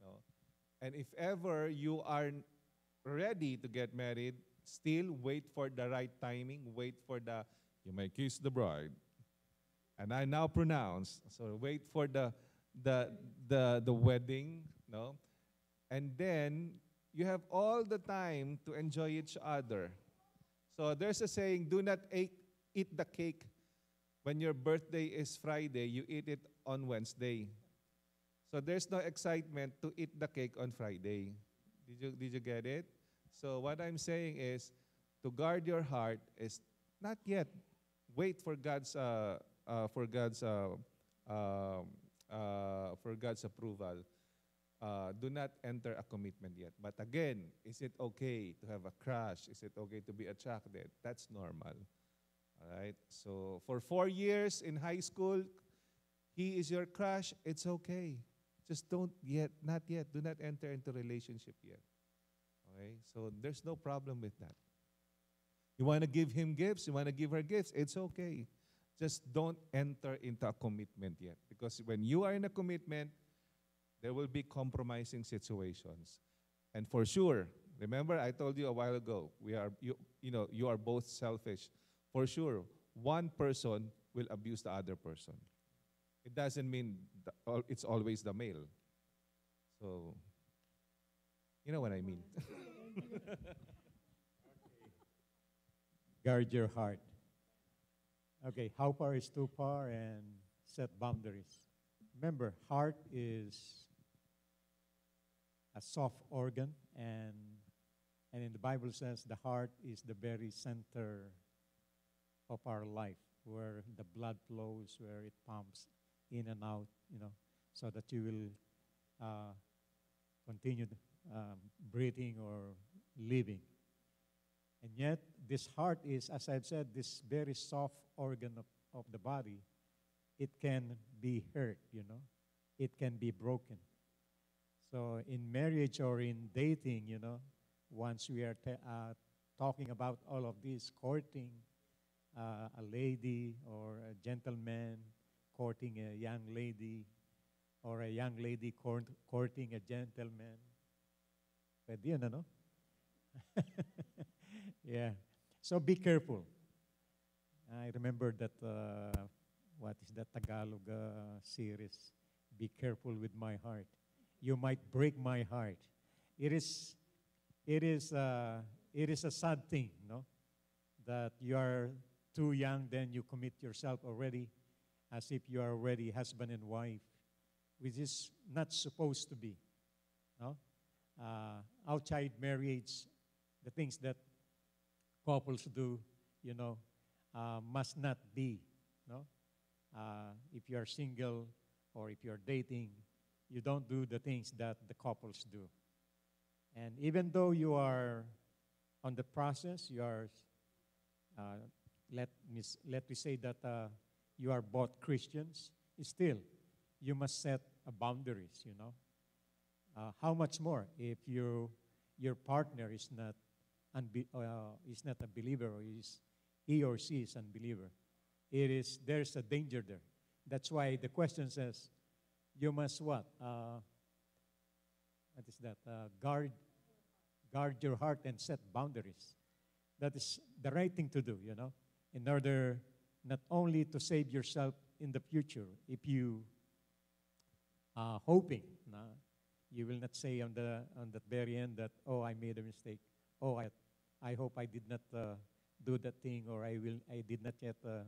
No. And if ever you are ready to get married, still wait for the right timing, wait for the you may kiss the bride. And I now pronounce, so wait for the the the the wedding, no? And then you have all the time to enjoy each other. So there's a saying, do not eat, eat the cake when your birthday is Friday, you eat it on Wednesday. So there's no excitement to eat the cake on Friday. Did you, did you get it? So what I'm saying is to guard your heart is not yet. Wait for God's uh, uh, for God's uh, um, uh, for God's approval. Uh, do not enter a commitment yet. But again, is it okay to have a crush? Is it okay to be attracted? That's normal. All right. So for four years in high school, he is your crush. It's okay. Just don't yet, not yet. Do not enter into relationship yet. Okay. So there's no problem with that. You want to give him gifts. You want to give her gifts. It's okay. Just don't enter into a commitment yet, because when you are in a commitment, there will be compromising situations. And for sure, remember I told you a while ago, we are you, you know, you are both selfish. For sure, one person will abuse the other person. It doesn't mean it's always the male. So, you know what I mean. Guard your heart. Okay, how far is too far and set boundaries. Remember, heart is a soft organ and and in the Bible says the heart is the very center of our life where the blood flows, where it pumps in and out, you know, so that you will uh, continue um, breathing or living. And yet, this heart is, as I've said, this very soft organ of, of the body. It can be hurt, you know, it can be broken. So, in marriage or in dating, you know, once we are uh, talking about all of this, courting uh, a lady or a gentleman, courting a young lady, or a young lady court, courting a gentleman. Pwede yun, ano? yeah. So be careful. I remember that, uh, what is that Tagalog uh, series? Be careful with my heart. You might break my heart. It is, it is, uh, it is a sad thing, no? That you are too young, then you commit yourself already as if you are already husband and wife, which is not supposed to be, no? Uh, outside marriage, the things that couples do, you know, uh, must not be. No, uh, if you are single or if you are dating, you don't do the things that the couples do. And even though you are on the process, you are. Uh, let me let me say that uh, you are both Christians. Still, you must set a boundaries. You know, uh, how much more if you your partner is not unbe- uh, is not a believer or is he or she is unbeliever it is there's a danger there that's why the question says you must what uh, what is that uh, guard guard your heart and set boundaries that is the right thing to do you know in order not only to save yourself in the future if you are hoping na, you will not say on the on the very end that oh I made a mistake. Oh I I hope I did not uh, do that thing or I will I did not yet uh,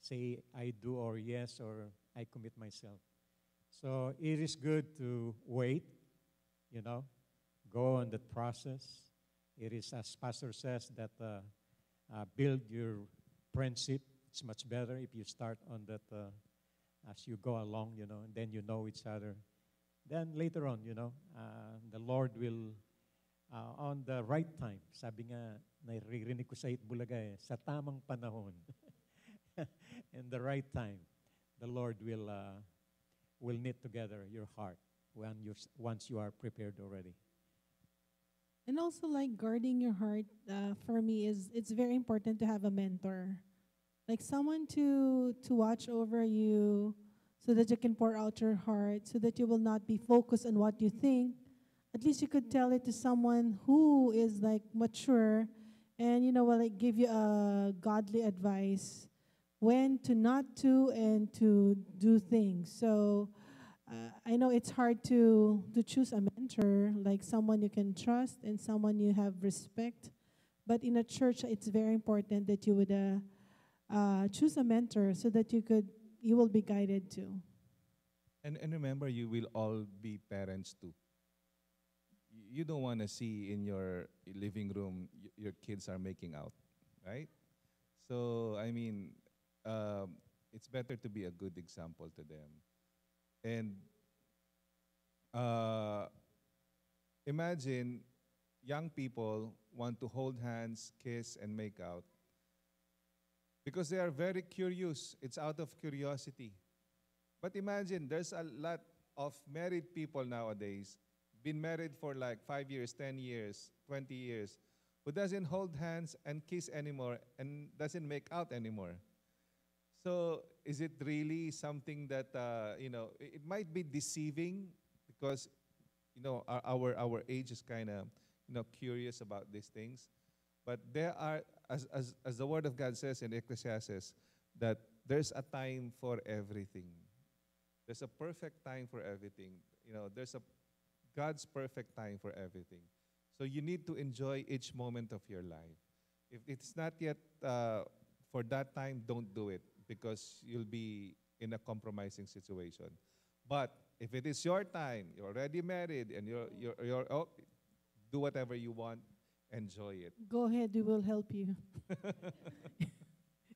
say I do or yes or I commit myself. So it is good to wait, you know, go on that process. It is as Pastor says that uh, uh, build your friendship. It's much better if you start on that uh, as you go along, you know, and then you know each other then later on, you know, uh, the Lord will, uh, on the right time, sabi nga, naririnig ko sa eh, sa tamang panahon, in the right time, the Lord will, uh, will knit together your heart when you're, once you are prepared already. And also, like guarding your heart, uh, for me is it's very important to have a mentor, like someone to to watch over you, so that you can pour out your heart, so that you will not be focused on what you think. At least you could tell it to someone who is like mature, and you know, will like give you a godly advice when to not to and to do things. So uh, I know it's hard to to choose a mentor, like someone you can trust and someone you have respect. But in a church, it's very important that you would uh, uh, choose a mentor so that you could you will be guided too. And, and remember, you will all be parents too. You don't want to see in your living room your kids are making out, right? So, I mean, um, it's better to be a good example to them. And uh, imagine young people want to hold hands, kiss, and make out because they are very curious. It's out of curiosity. But imagine, there's a lot of married people nowadays, been married for like five years, 10 years, 20 years, who doesn't hold hands and kiss anymore and doesn't make out anymore. So is it really something that, uh, you know, it, might be deceiving because, you know, our, our, our age is kind of, you know, curious about these things. But there are, as, as, as the Word of God says in Ecclesiastes, that there's a time for everything. There's a perfect time for everything. You know, there's a God's perfect time for everything. So you need to enjoy each moment of your life. If it's not yet uh, for that time, don't do it because you'll be in a compromising situation. But if it is your time, you're already married, and you're, you're, you're oh, do whatever you want, enjoy it. Go ahead, we will help you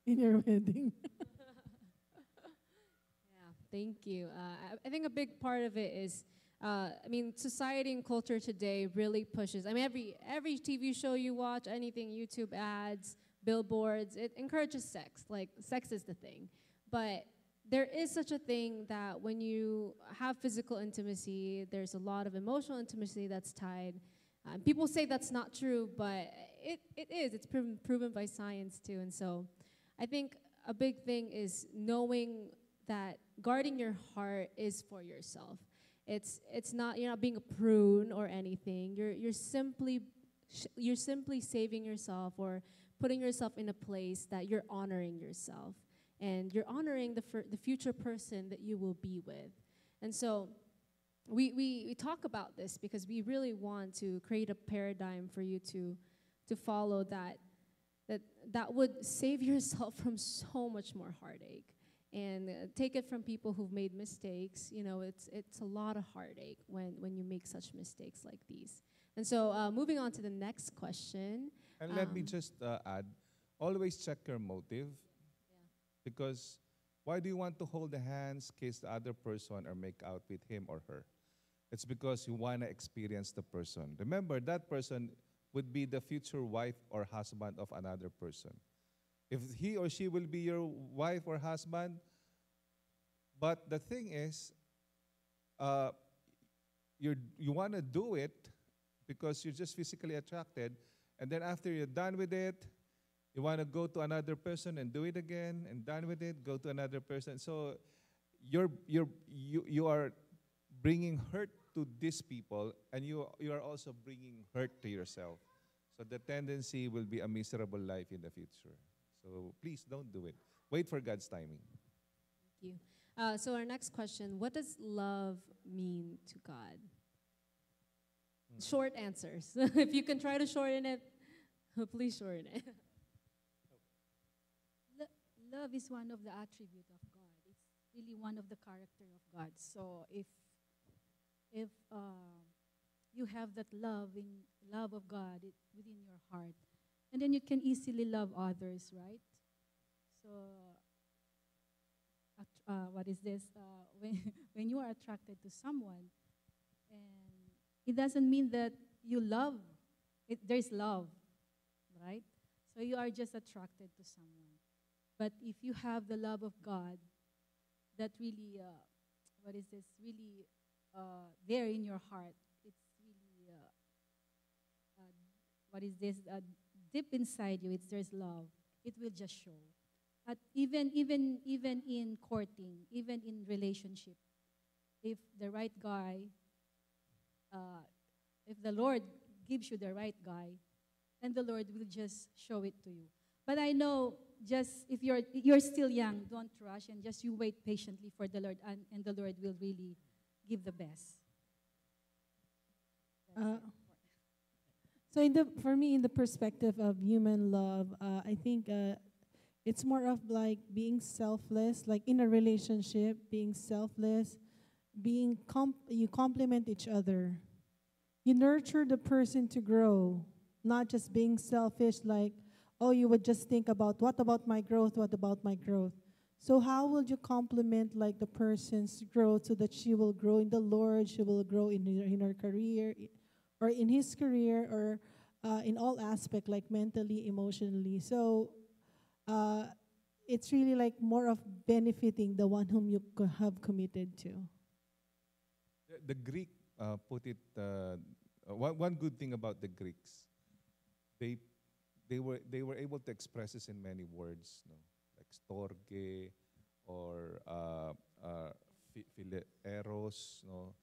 in your wedding. Yeah, thank you. Uh, I, I think a big part of it is uh, I mean, society and culture today really pushes. I mean, every every TV show you watch, anything, YouTube ads, billboards, it encourages sex. Like, sex is the thing. But there is such a thing that when you have physical intimacy, there's a lot of emotional intimacy that's tied. Uh, people say that's not true, but it, it is. It's proven, proven by science too. And so I think a big thing is knowing that guarding your heart is for yourself. It's, it's not, you're not being a prune or anything. You're, you're, simply, you're simply saving yourself or putting yourself in a place that you're honoring yourself and you're honoring the, the future person that you will be with. And so we, we, we talk about this because we really want to create a paradigm for you to, to follow that, that, that would save yourself from so much more heartache. And uh, take it from people who've made mistakes. You know, it's, it's a lot of heartache when, when you make such mistakes like these. And so, uh, moving on to the next question. And let me Um, just uh, add always check your motive. Because why do you want to hold the hands, kiss the other person, or make out with him or her? It's because you want to experience the person. Remember, that person would be the future wife or husband of another person. If he or she will be your wife or husband, but the thing is, uh, you're, you want to do it because you're just physically attracted, and then after you're done with it, you want to go to another person and do it again, and done with it, go to another person. So you're, you're, you, you are bringing hurt to these people, and you, you are also bringing hurt to yourself. So the tendency will be a miserable life in the future. So please don't do it. Wait for God's timing. Thank you. Uh, so, our next question What does love mean to God? Short answers. if you can try to shorten it, please shorten it. Lo- love is one of the attribute of God. It's really one of the character of God. So if if uh, you have that love in love of God it, within your heart, and then you can easily love others, right? So uh, what is this? Uh, when when you are attracted to someone, and it doesn't mean that you love. It, there's love, right? So you are just attracted to someone. But if you have the love of God, that really, uh, what is this? Really uh, there in your heart. It's really, uh, uh, what is this? Uh, deep inside you, it's there's love. It will just show. Even even even in courting, even in relationship, if the right guy, uh, if the Lord gives you the right guy, then the Lord will just show it to you. But I know just if you're you're still young, don't rush and just you wait patiently for the Lord and, and the Lord will really give the best. Uh. So in the for me, in the perspective of human love, uh, I think uh, it's more of like being selfless, like in a relationship, being selfless, being comp- you complement each other. You nurture the person to grow, not just being selfish, like oh, you would just think about what about my growth, what about my growth. So how will you complement like the person's growth so that she will grow in the Lord, she will grow in her, in her career, or in his career or uh, in all aspect like mentally emotionally? So uh, it's really like more of benefiting the one whom you co- have committed to. The, the Greek uh, put it, uh, one, one good thing about the Greeks, they, they, were, they were able to express this in many words, no? like storge or uh, uh, phi- phile- eros, no?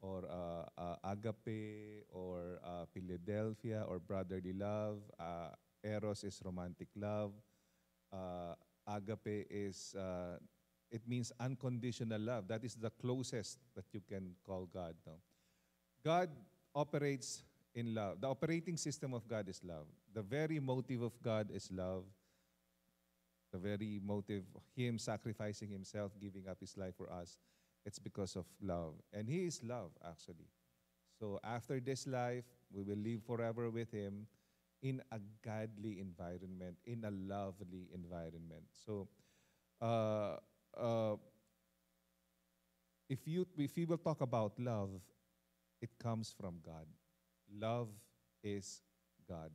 or uh, uh, agape or uh, Philadelphia or brotherly love. Uh, eros is romantic love. Uh, agape is uh, it means unconditional love. That is the closest that you can call God. No? God operates in love. The operating system of God is love. The very motive of God is love. The very motive, Him sacrificing Himself, giving up His life for us, it's because of love. And He is love, actually. So after this life, we will live forever with Him in a godly environment, in a lovely environment. So, uh, uh, if you if we will talk about love, it comes from God. Love is God.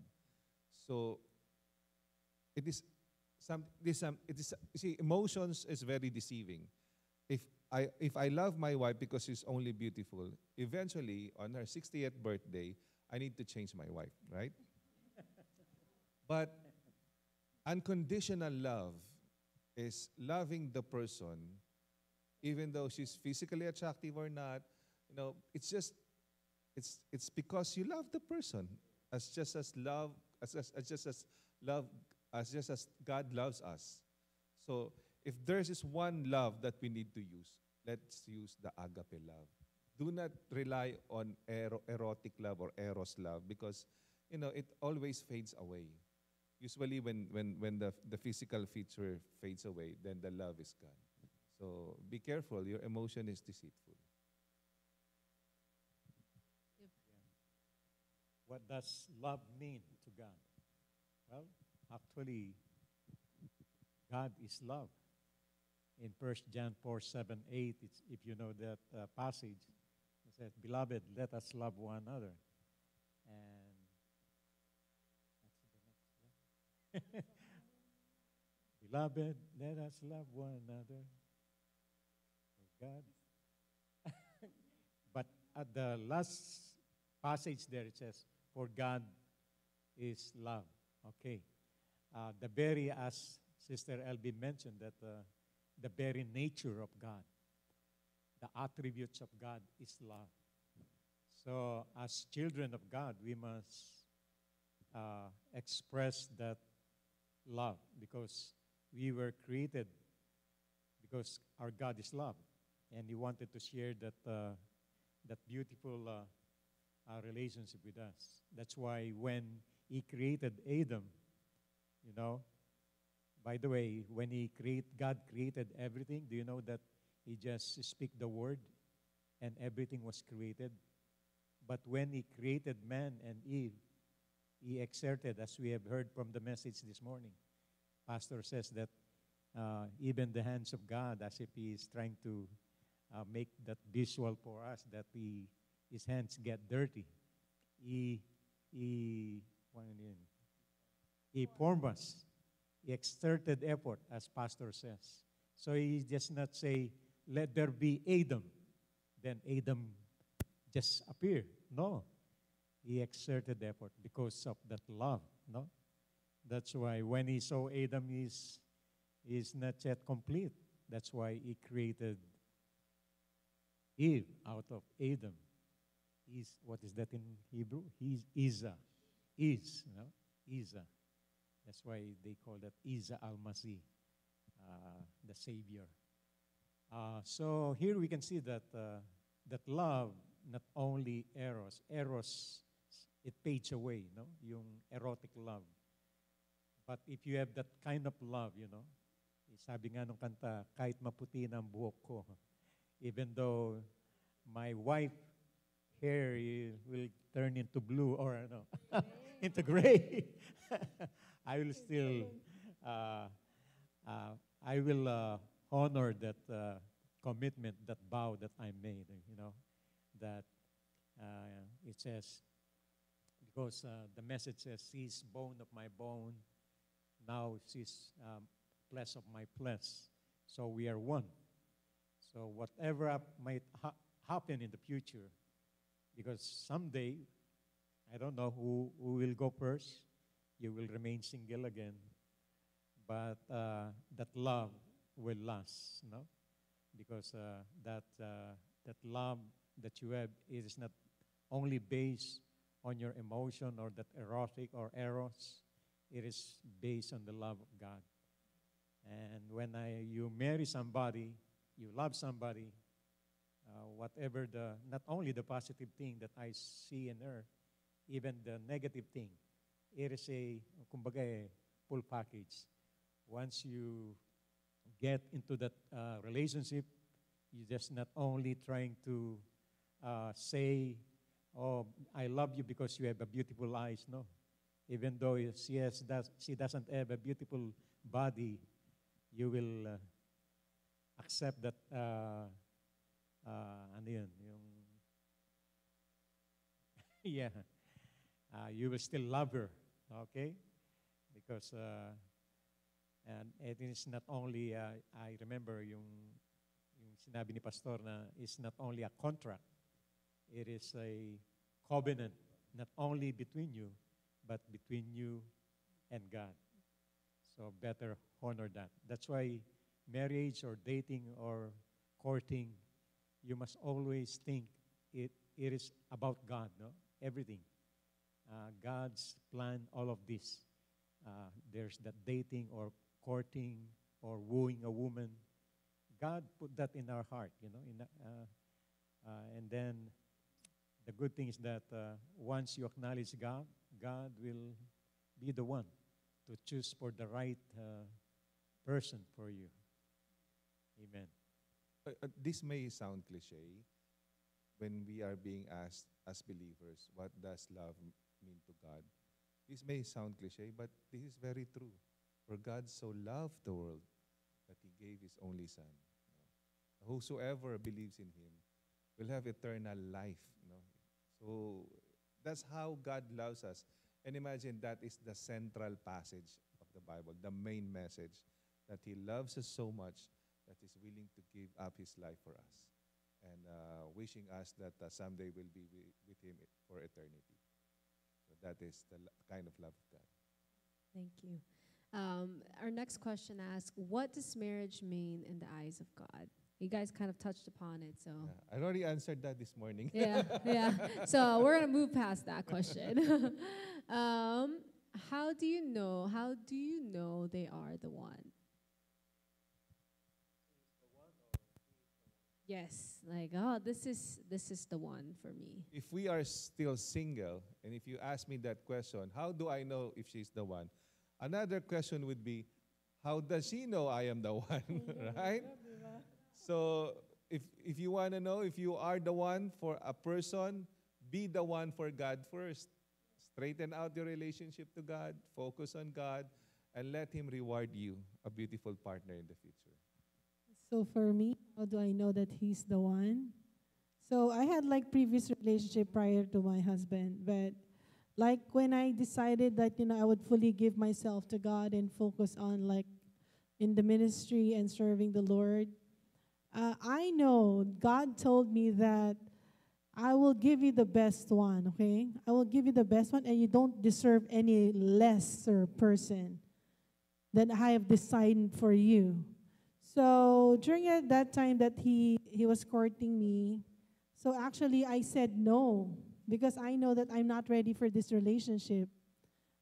So it is some this um, it is see emotions is very deceiving. If I if I love my wife because she's only beautiful, eventually on her 60th birthday, I need to change my wife, right? but unconditional love is loving the person even though she's physically attractive or not. You know, it's just it's it's because you love the person as just as love as, as, as just as love as just as God loves us. So if there's this one love that we need to use, let's use the agape love. Do not rely on ero- erotic love or eros love because you know it always fades away. Usually when when when the the physical feature fades away, then the love is gone. So be careful, your emotion is deceitful. What does love mean to God? Well, actually, God is love. In 1 John 4 7 8, it's, if you know that uh, passage, it says, Beloved, let us love one another. And that's the next one. Beloved, let us love one another. For God. but at the last passage there, it says, For God is love. Okay. Uh, the very, as Sister Elby mentioned, that uh, the very nature of God, the attributes of God is love. So, as children of God, we must uh, express that love because we were created because our God is love, and He wanted to share that uh, that beautiful uh, relationship with us. That's why when He created Adam, you know, by the way, when He create God created everything, do you know that He just speak the word, and everything was created. But when He created man and Eve, He exerted, as we have heard from the message this morning. Pastor says that uh, even the hands of God, as if He is trying to uh, make that visual for us, that he, his hands get dirty. He, he, he formed us. He exerted effort, as Pastor says. So he just not say, let there be Adam. Then Adam just appear. No. He exerted effort because of that love. No. That's why when he saw Adam is is not yet complete. That's why he created Eve out of Adam. Is what is that in Hebrew? He's Isa. Is, you know? Isa. That's why they call that Isa al-Masih, uh, the Savior. Uh, so here we can see that uh, that love not only eros, eros it fades away, no? Yung erotic love. But if you have that kind of love, you know, sabi nga nung kanta, kahit maputi na ang buhok ko, even though my wife hair will turn into blue or ano, into gray, I will still, uh, uh, I will uh, honor that uh, commitment, that vow that I made, you know, that uh, it says, because uh, the message says, she's bone of my bone, now she's um, flesh of my flesh. So we are one. So whatever might ha- happen in the future, because someday, I don't know who, who will go first. You will remain single again. But uh, that love will last, no? Because uh, that, uh, that love that you have is not only based on your emotion or that erotic or eros. It is based on the love of God. And when I, you marry somebody, you love somebody, uh, whatever the, not only the positive thing that I see in her, even the negative thing, it is a, kumbaga, full package. Once you get into that uh, relationship, you just not only trying to uh, say, "Oh, I love you because you have a beautiful eyes." No, even though she has, does, she doesn't have a beautiful body, you will uh, accept that, uh, ano yun, yung yeah, uh, you will still love her, okay? Because uh, and it is not only uh, I remember yung yung sinabi ni pastor na it's not only a contract, it is a covenant not only between you but between you and God. So better honor that. That's why marriage or dating or courting, you must always think it, it is about God, no? Everything. Uh, God's plan, all of this. Uh, there's that dating or courting or wooing a woman. God put that in our heart, you know. In, uh, uh, and then the good thing is that uh, once you acknowledge God, God will be the one to choose for the right uh, person for you. Amen. Uh, uh, this may sound cliche when we are being asked as believers, what does love mean to God? This may sound cliche, but this is very true. For God so loved the world that he gave his only Son. Whosoever believes in him will have eternal life. So that's how God loves us. And imagine that is the central passage of the Bible, the main message that he loves us so much that is willing to give up his life for us and uh, wishing us that uh, someday we'll be with him for eternity. So that is the kind of love of God. Thank you. Um, our next question asks, "What does marriage mean in the eyes of God?" You guys kind of touched upon it, so Yeah, I already answered that this morning. yeah, yeah. So we're gonna move past that question. um, how do you know? How do you know they are the one? Yes, like oh, this is this is the one for me. if we are still single, and if you ask me that question, how do I know if she's the one? Another question would be, how does she know I am the one? right? So if if you want to know if you are the one for a person, be the one for God first. Straighten out your relationship to God, focus on God, and let Him reward you a beautiful partner in the future. So for me, how do I know that he's the one? So I had like previous relationship prior to my husband, but like when I decided that you know I would fully give myself to God and focus on like in the ministry and serving the Lord, uh, I know God told me that I will give you the best one. Okay, I will give you the best one, and you don't deserve any lesser person than I have decided for you. So during that time that he he was courting me, so actually I said no because I know that I'm not ready for this relationship.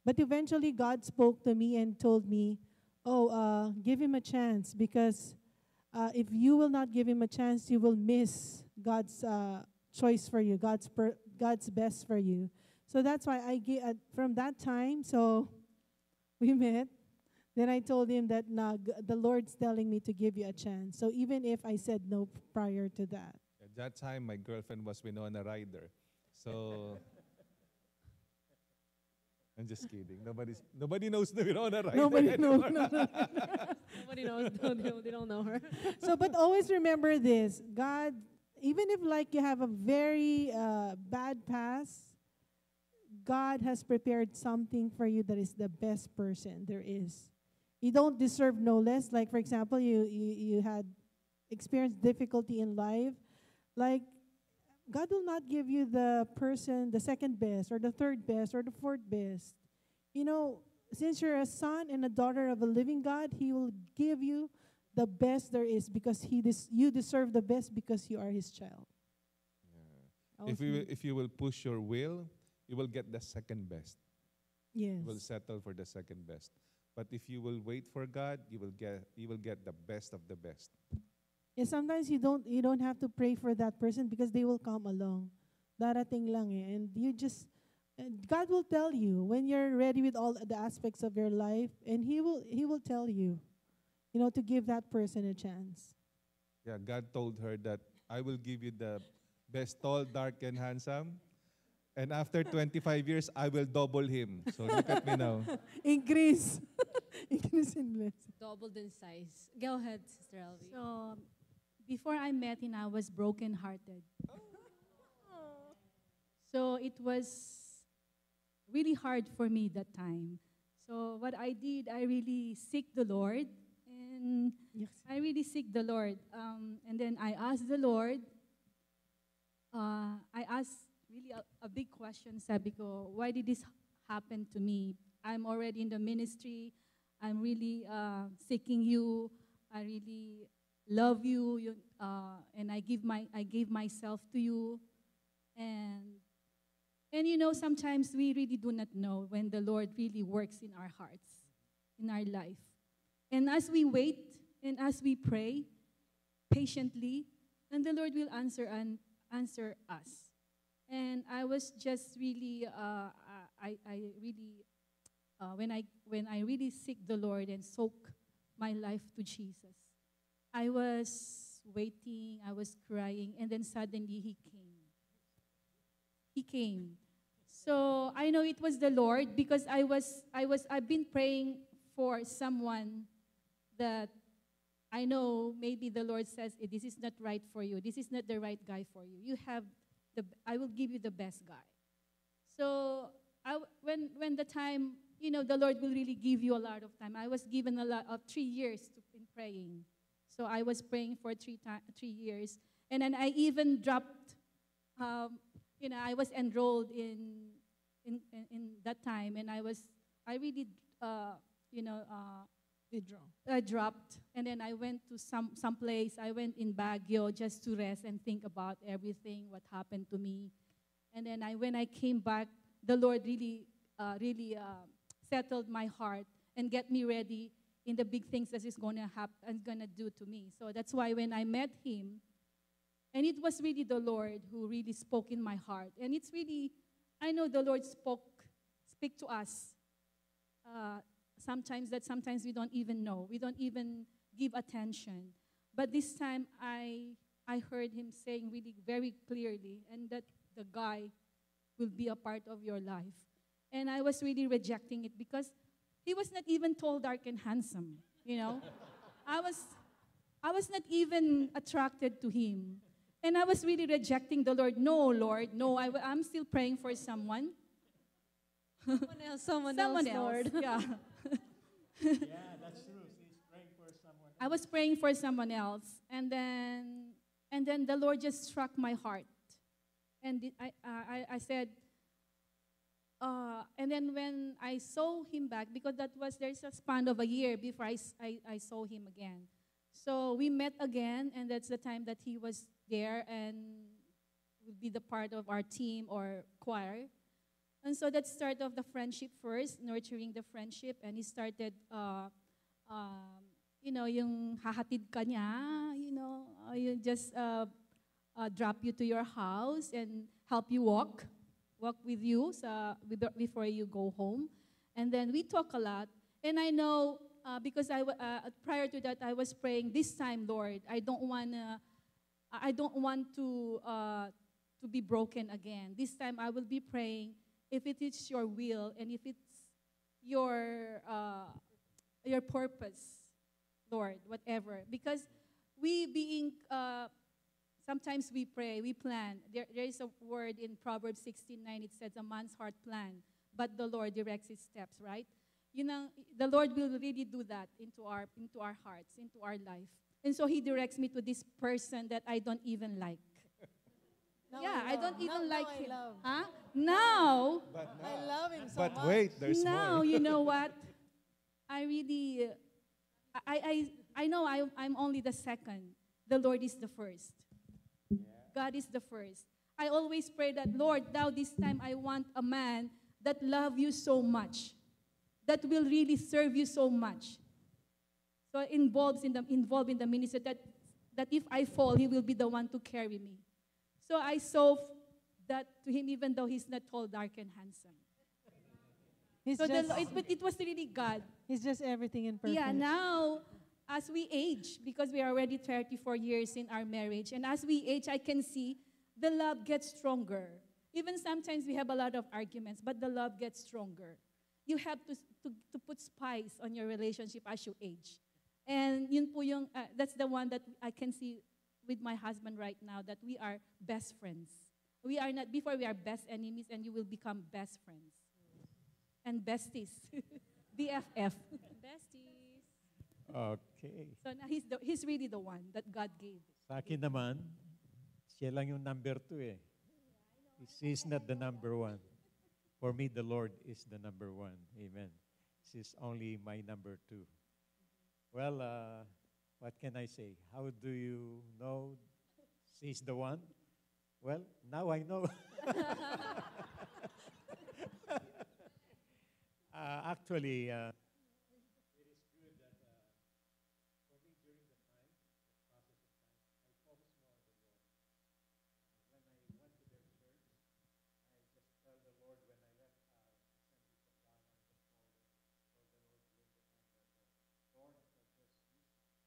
But eventually God spoke to me and told me, "Oh, uh, give him a chance because uh, if you will not give him a chance, you will miss God's uh, choice for you, God's per- God's best for you." So that's why I get uh, from that time. So we met. Then I told him that nah, the Lord's telling me to give you a chance. So even if I said no prior to that. At that time, my girlfriend was Winona Ryder. So. I'm just kidding. Nobody's, nobody knows the Winona Ryder. Nobody knows. anymore. no, no. Nobody knows. no, they- they don't know her. So, but always remember this: God, even if like you have a very uh, bad past, God has prepared something for you that is the best person there is. You don't deserve no less. Like for example, you you, you had experienced difficulty in life, like. God will not give you the person, the second best, or the third best, or the fourth best. You know, since you're a son and a daughter of a living God, He will give you the best there is because he des- you deserve the best because you are his child. Yeah. If you, will, if you will push your will, you will get the second best. yes. You will settle for the second best. But if you will wait for God, you will get you will get the best of the best. Yeah, sometimes you don't you don't have to pray for that person because they will come along. Darating lang eh. And you just and God will tell you when you're ready with all the aspects of your life and he will he will tell you you know to give that person a chance. Yeah, God told her that I will give you the best tall, dark, and handsome. And after 25 years, I will double him. So look at me now. Increase. Increase in blessing. Doubled in size. Go ahead, Sister Elvie. So before I met him, I was brokenhearted. So So it was really hard for me that time. So what I did, I really seek the Lord, and Yes. I really seek the Lord. Um, and then I asked the Lord. Uh, I asked really a, a big question, sabi ko, why did this happen to me? I'm already in the ministry. I'm really uh, seeking you. I really love you, you uh, and I give my I gave myself to you, and and you know sometimes we really do not know when the Lord really works in our hearts, in our life, and as we wait and as we pray patiently, and the Lord will answer and answer us. And I was just really, uh, I, I really, uh, when I when I really seek the Lord and soak my life to Jesus, I was waiting, I was crying, and then suddenly He came. He came. So I know it was the Lord because I was, I was, I've been praying for someone that I know maybe the Lord says, "Eh, this is not right for you. This is not the right guy for you. You have the, I will give you the best guy. So I, when, when the time, you know, the Lord will really give you a lot of time. I was given a lot of three years to, in praying. So I was praying for three, three years. And then I even dropped, um, you know, I was enrolled in, in, in, in that time. And I was, I really, uh, you know, uh, Withdraw. I dropped, and then I went to some some place. I went in Baguio just to rest and think about everything what happened to me. And then I, when I came back, the Lord really, uh, really uh, settled my heart and get me ready in the big things that He's gonna happen and gonna do to me. So that's why when I met Him, and it was really the Lord who really spoke in my heart, and it's really, I know the Lord spoke, speak to us. Uh, sometimes that sometimes we don't even know. We don't even give attention. But this time i i heard him saying really very clearly and that the guy will be a part of your life. And i was really rejecting it because he was not even tall dark and handsome you know? I was i was not even attracted to him. And i was really rejecting the lord. No lord no I, i'm still praying for someone. Someone else, someone, someone else, else Lord. yeah yeah, that's true. She's praying for someone. I was praying for someone else, and then and then the Lord just struck my heart, and I I, I said, uh, and then when I saw him back, because that was there's a span of a year before I I saw him again, so we met again, and that's the time that he was there and would be the part of our team or choir. And so that start of the friendship first, nurturing the friendship, and he started, uh, um, you know, yung hahatid ka niya, you know, uh, just uh, uh, drop you to your house and help you walk, walk with you before you go home. And then we talk a lot. And I know, uh, because I, uh, prior to that, I was praying, this time, Lord, I don't want to, I don't want to, uh, to be broken again. This time I will be praying if it is your will and if it's your uh, your purpose, Lord, whatever. Because we being uh, sometimes we pray, we plan. There, there is a word in Proverbs 16:9. It says, "A man's heart plan, but the Lord directs his steps." Right? You know, the Lord will really do that into our into our hearts, into our life. And so He directs me to this person that I don't even like. Now yeah, I, love. don't even Now- like now I him. love. Huh? Now, But I love him so much. but much. wait, there's now more. you know what? I really, uh, I, I, I know I, I'm only the second. The Lord is the first. God is the first. I always pray that, Lord, now this time I want a man that love you so much, that will really serve you so much. So involves in the involved in the ministry that that if I fall, he will be the one to carry me. So I saw that to him, even though he's not tall, dark, and handsome. He's, So the, just, it, but it was really God. he's just everything in purpose. Yeah, now as we age, because we are already 34 years in our marriage, and as we age, I can see the love gets stronger. Even sometimes we have a lot of arguments, but the love gets stronger. You have to, to, to put spice on your relationship as you age. And yun po yung, uh, that's the one that I can see with my husband right now, that we are best friends. We are not, before we are best enemies, and you will become best friends. And besties. BFF. Besties. Okay. So now he's, the, he's really the one that God gave. Sa akin naman, siya lang yung number two eh. She's not the number one. For me, the Lord is the number one. Amen. She's only my number two. Well, uh, what can I say? How do you know she's the one? Well, now I know. uh, actually, uh, it is good that uh, for me during the time, the process of time, I focus more on the Lord. When I went to their church, I just tell the Lord when I left uh, Assembly of God, I just told them, told the Lord during the time that, uh, Lord, uh, just use me again, the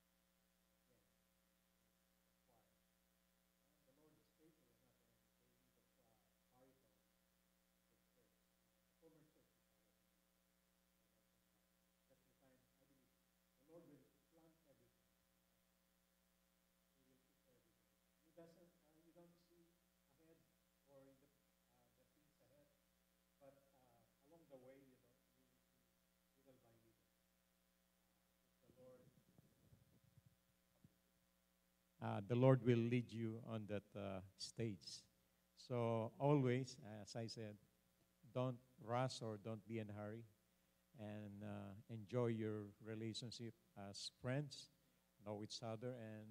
choir. Uh, the Lord is faithful enough and gave me the uh, baritone, the church, uh, the former church is out of me. That's the time I believe the Lord will plant everything. He will fix everything. He doesn't. Uh, you don't see ahead or in the uh, the things ahead, but uh, along the way, you know, you, you, little by little, uh, the Lord. Uh, the Lord will lead you on that uh, stage. So always, as I said, don't rush or don't be in a hurry and uh, enjoy your relationship as friends, know each other, and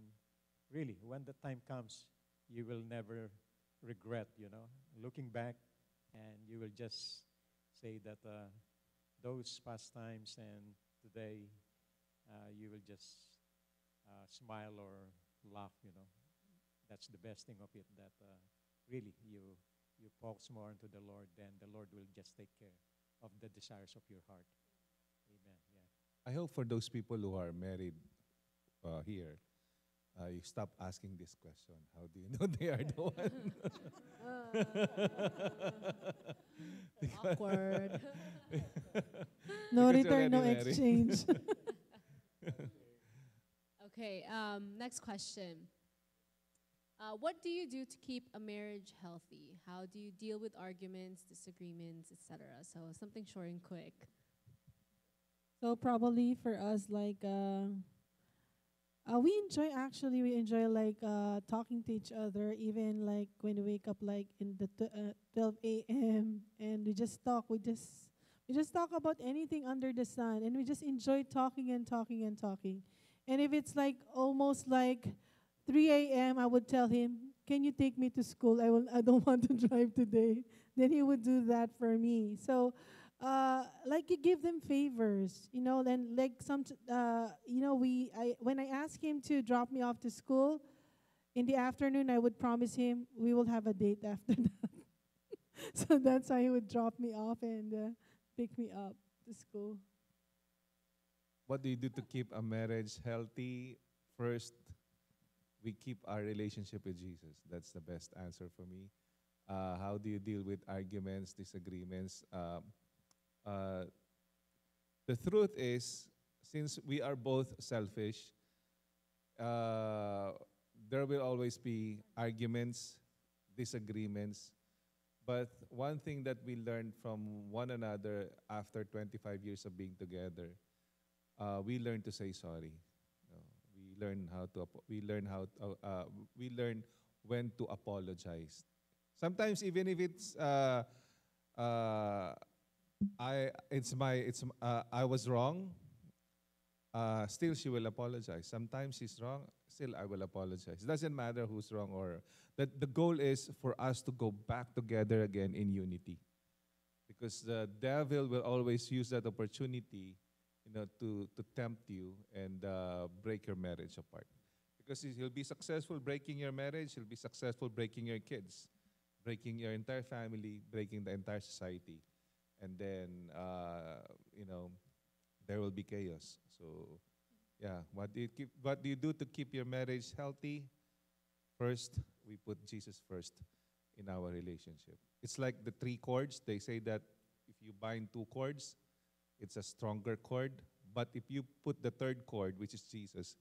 really, when the time comes, you will never regret, you know, looking back, and you will just say that uh, those past times and today, uh, you will just uh, smile or laugh, you know. That's the best thing of it, that uh, really you, you focus more into the Lord, then the Lord will just take care of the desires of your heart. Amen. Yeah. I hope for those people who are married uh, here, uh, you stop asking this question. How do you know they are the one? Awkward. No Because return, no married. exchange. Okay, um, next question. Uh, what do you do to keep a marriage healthy? How do you deal with arguments, disagreements, etc.? So something short and quick. So probably for us, like, uh, uh, we enjoy actually we enjoy like uh, talking to each other, even like when we wake up like in the t- uh, 12 a.m. and we just talk. We just we just talk about anything under the sun, and we just enjoy talking and talking and talking. And if it's like almost like 3 a.m., I would tell him, "Can you take me to school? I will. I don't want to drive today." Then he would do that for me. So uh, like you give them favors, you know. Then like some, uh, you know, we I when I ask him to drop me off to school in the afternoon, I would promise him we will have a date after that. so that's how he would drop me off and uh, pick me up to school. What do you do to keep a marriage healthy? First, we keep our relationship with Jesus. That's the best answer for me. Uh, how do you deal with arguments, disagreements? Um, uh, the truth is, since we are both selfish, uh, there will always be arguments, disagreements. But one thing that we learned from one another after 25 years of being together uh, we learn to say sorry. We learn how to we learn how to, uh, we learn when to apologize. Sometimes even if it's uh, uh, I it's my it's uh, I was wrong. Uh, still she will apologize. Sometimes she's wrong. Still I will apologize. It doesn't matter who's wrong or that. The goal is for us to go back together again in unity, because the devil will always use that opportunity you know, to, to tempt you and uh, break your marriage apart. Because he- he'll be successful breaking your marriage, he'll be successful breaking your kids, breaking your entire family, breaking the entire society. And then, uh, you know, there will be chaos. So, yeah, what do, you keep, what do you do to keep your marriage healthy? First, we put Jesus first in our relationship. It's like the three cords. They say that if you bind two cords, it's a stronger cord. But if you put the third cord, which is Jesus,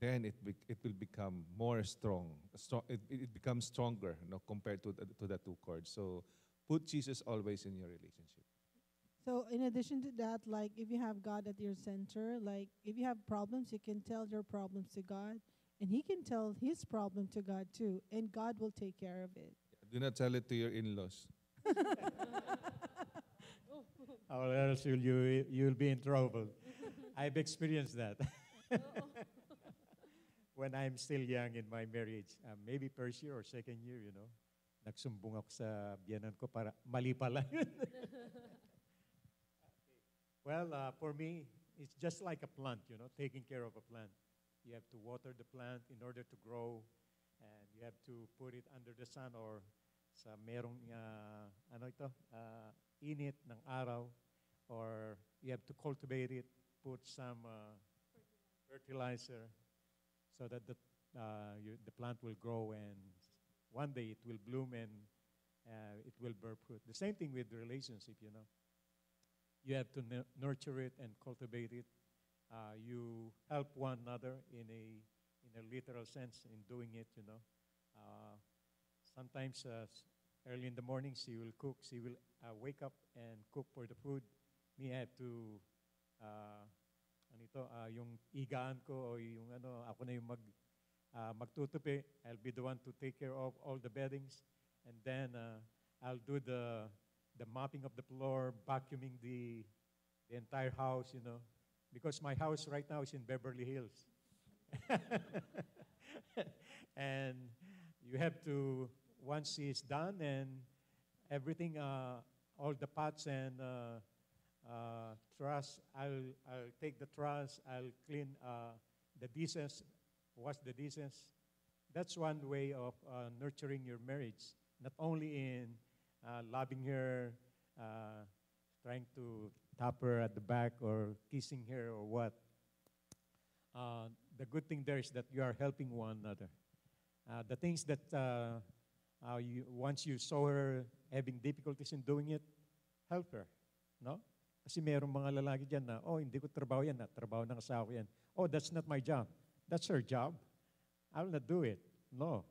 then it, bec it will become more strong. strong it, it becomes stronger you know, compared to the, to the two cords. So put Jesus always in your relationship. So in addition to that, like if you have God at your center, like if you have problems, you can tell your problems to God, and He can tell His problem to God too, and God will take care of it. Do not tell it to your in-laws. or else you'll, you, you'll be in trouble. I've experienced that. when I'm still young in my marriage, uh, maybe first year or second year, you know, nagsumbong ako sa biyanan ko para mali pala yun. well, uh, for me, it's just like a plant, you know, taking care of a plant. You have to water the plant in order to grow, and you have to put it under the sun or sa merong, uh, ano ito, uh, init ng araw, or you have to cultivate it, put some uh, fertilizer, so that the, uh, you, the plant will grow and one day it will bloom and uh, it will bear fruit. The same thing with relationship, you know. You have to nu- nurture it and cultivate it. Uh, you help one another in a in a literal sense in doing it, you know. Uh, sometimes uh, early in the morning she will cook. She will uh, wake up and cook for the food. Me, I have to uh, ano ito, ah, yung igaan ko o yung ano, ako na yung mag, ah, magtutupi. I'll be the one to take care of all the beddings. And then uh, I'll do the, the mopping of the floor, vacuuming the, the entire house, you know. Because my house right now is in Beverly Hills. and you have to, once it's done and everything, uh, all the pots and uh, uh, trash. I'll, I'll take the trash, I'll clean uh, the dishes, wash the dishes. That's one way of uh, nurturing your marriage, not only in uh, loving her, trying to tap her at the back or kissing her or what. The good thing there is that you are helping one another. The things that uh, you, once you saw her having difficulties in doing it, help her. No? Kasi merong mga lalaki dyan na, oh, hindi ko trabaho yan, na trabaho ng asawa yan. Oh, that's not my job. That's her job. I will not do it. No.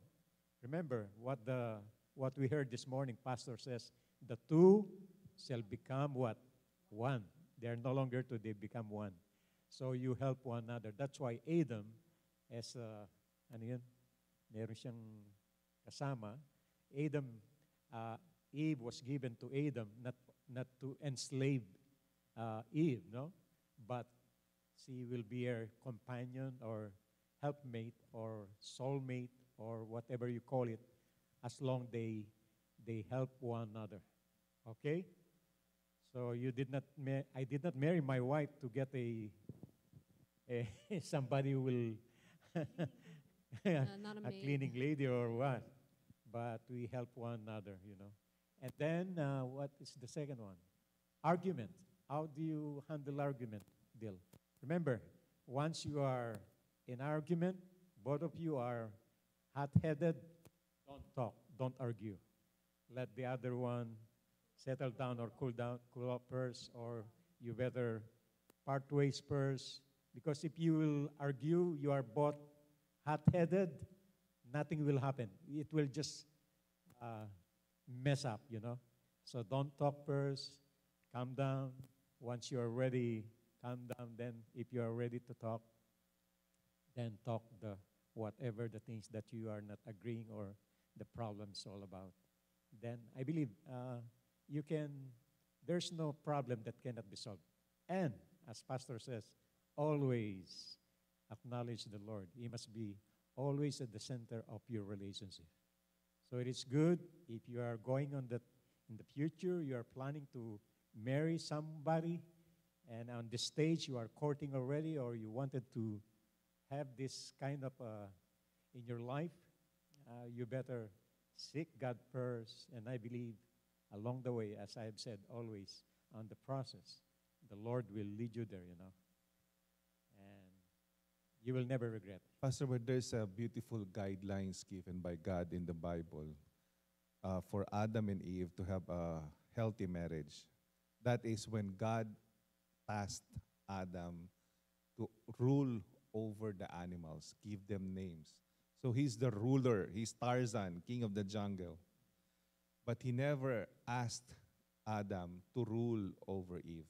Remember what the what we heard this morning, Pastor says, the two shall become what? One. They are no longer two, they become one. So you help one another. That's why Adam, as uh, ano yun, meron siyang kasama, Adam, uh, Eve was given to Adam not, not to enslave uh, Eve, no? But she will be her companion or helpmate or soulmate or whatever you call it, as long they they help one another. Okay? So you did not. Ma- I did not marry my wife to get a, a somebody who will Uh, not a a cleaning lady or what. But we help one another, you know. And then uh, what is the second one? Argument. How do you handle argument, Bill? Remember, once you are in argument, both of you are hot-headed. Don't talk. Don't argue. Let the other one settle down or cool down, cool off first, or you better part ways first. Because if you will argue, you are both hot-headed, nothing will happen. It will just uh, mess up, you know. So don't talk first. Calm down. Once you are ready, calm down. Then, if you are ready to talk, then talk the whatever the things that you are not agreeing or the problem is all about. Then I believe uh, you can. There's no problem that cannot be solved. And as Pastor says, always acknowledge the Lord. He must be always at the center of your relationship. So it is good if you are going on that in the future, you are planning to marry somebody, and on the stage you are courting already, or you wanted to have this kind of uh, in your life, uh, you better seek God first. And I believe along the way, as I have said always, on the process, the Lord will lead you there, you know. You will never regret. Pastor, but there's a beautiful guidelines given by God in the Bible uh, for Adam and Eve to have a healthy marriage. That is when God tasked Adam to rule over the animals, give them names. So he's the ruler, he's Tarzan, king of the jungle. But he never asked Adam to rule over Eve.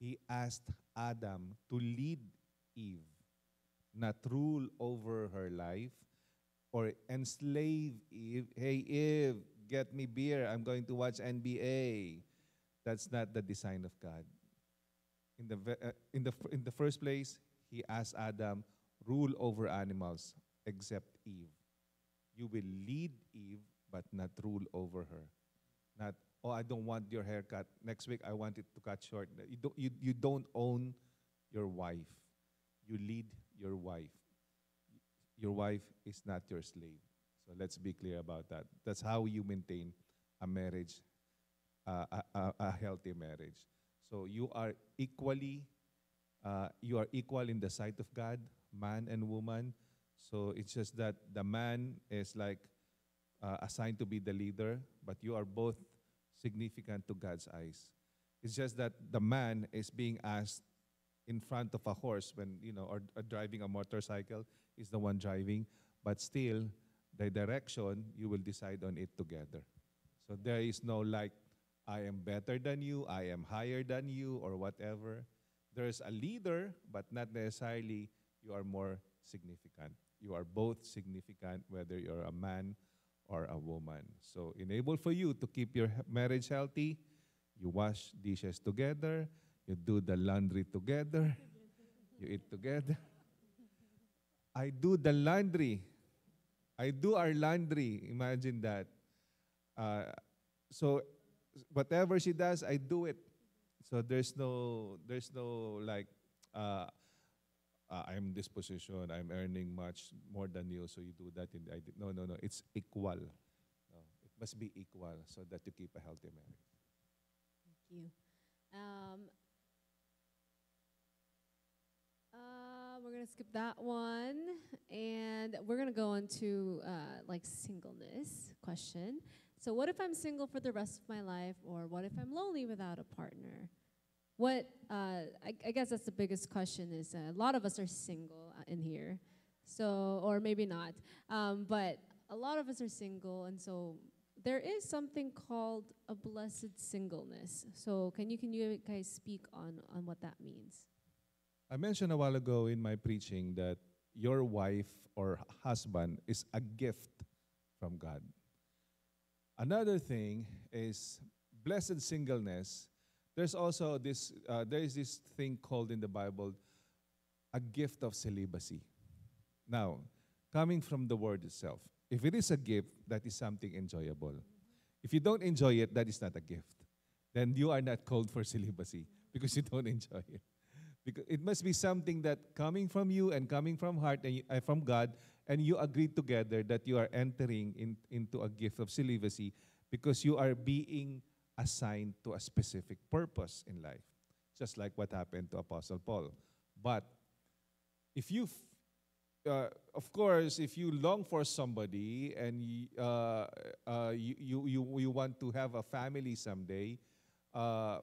He asked Adam to lead Eve, not rule over her life or enslave Eve. Hey, Eve, get me beer. I'm going to watch NBA. That's not the design of God. In the, uh, in, the, in the first place, he asked Adam, rule over animals except Eve. You will lead Eve, but not rule over her. Not, oh, I don't want your haircut. Next week, I want it to cut short. You don't, you, you don't own your wife. You lead your wife. Your wife is not your slave. So let's be clear about that. That's how you maintain a marriage, uh, a, a, a healthy marriage. So you are equally, uh, you are equal in the sight of God, man and woman. So it's just that the man is like uh, assigned to be the leader, but you are both significant to God's eyes. It's just that the man is being asked in front of a horse when you know, or, or driving a motorcycle is the one driving, but still the direction you will decide on it together. So there is no like I am better than you, I am higher than you, or whatever. There's a leader, but not necessarily you are more significant. You are both significant, whether you're a man or a woman. So, enable for you to keep your marriage healthy. You wash dishes together, you do the laundry together, you eat together. I do the laundry. I do our laundry. Imagine that. Uh, so whatever she does, I do it. So there's no there's no like uh, uh, I'm this position, I'm earning much more than you, so you do that. And I. No, no, no. It's equal. No, it must be equal so that you keep a healthy marriage. Thank you. Um, we're gonna skip that one, and we're gonna go into uh, like singleness question. So, what if I'm single for the rest of my life, or what if I'm lonely without a partner? What uh, I, I guess that's the biggest question. Is uh, a lot of us are single uh, in here, so or maybe not, um, but a lot of us are single, and so there is something called a blessed singleness. So can you can you guys speak on on what that means? I mentioned a while ago in my preaching that your wife or husband is a gift from God. Another thing is blessed singleness. There's also this, uh, there is this thing called in the Bible a gift of celibacy. Now, coming from the word itself, if it is a gift, that is something enjoyable. If you don't enjoy it, that is not a gift. Then you are not called for celibacy because you don't enjoy it. Because it must be something that coming from you and coming from heart and uh, from God, and you agree together that you are entering in, into a gift of celibacy because you are being assigned to a specific purpose in life, just like what happened to Apostle Paul. But if you, uh, of course, if you long for somebody and uh, uh, you, you, you, you want to have a family someday, uh,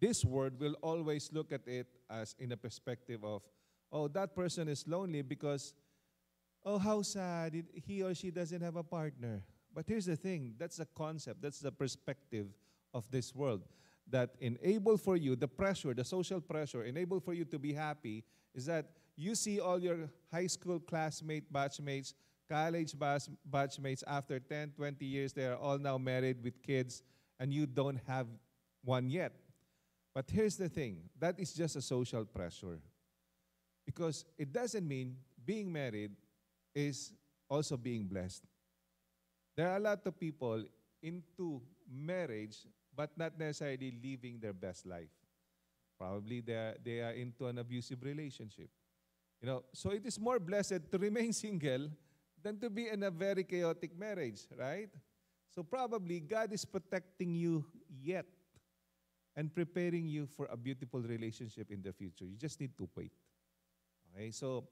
this world will always look at it as in a perspective of, oh, that person is lonely because, oh, how sad, he or she doesn't have a partner. But here's the thing that's the concept, that's the perspective of this world. That enable for you, the pressure, the social pressure, enable for you to be happy is that you see all your high school classmate, batchmates, college batch, batchmates after 10, 20 years, they are all now married with kids, and you don't have one yet. But here's the thing that is just a social pressure. Because it doesn't mean being married is also being blessed. There are a lot of people into marriage, but not necessarily living their best life. Probably they are, they are into an abusive relationship. You know, so it is more blessed to remain single than to be in a very chaotic marriage, right? So probably God is protecting you yet and preparing you for a beautiful relationship in the future. You just need to wait. Okay, so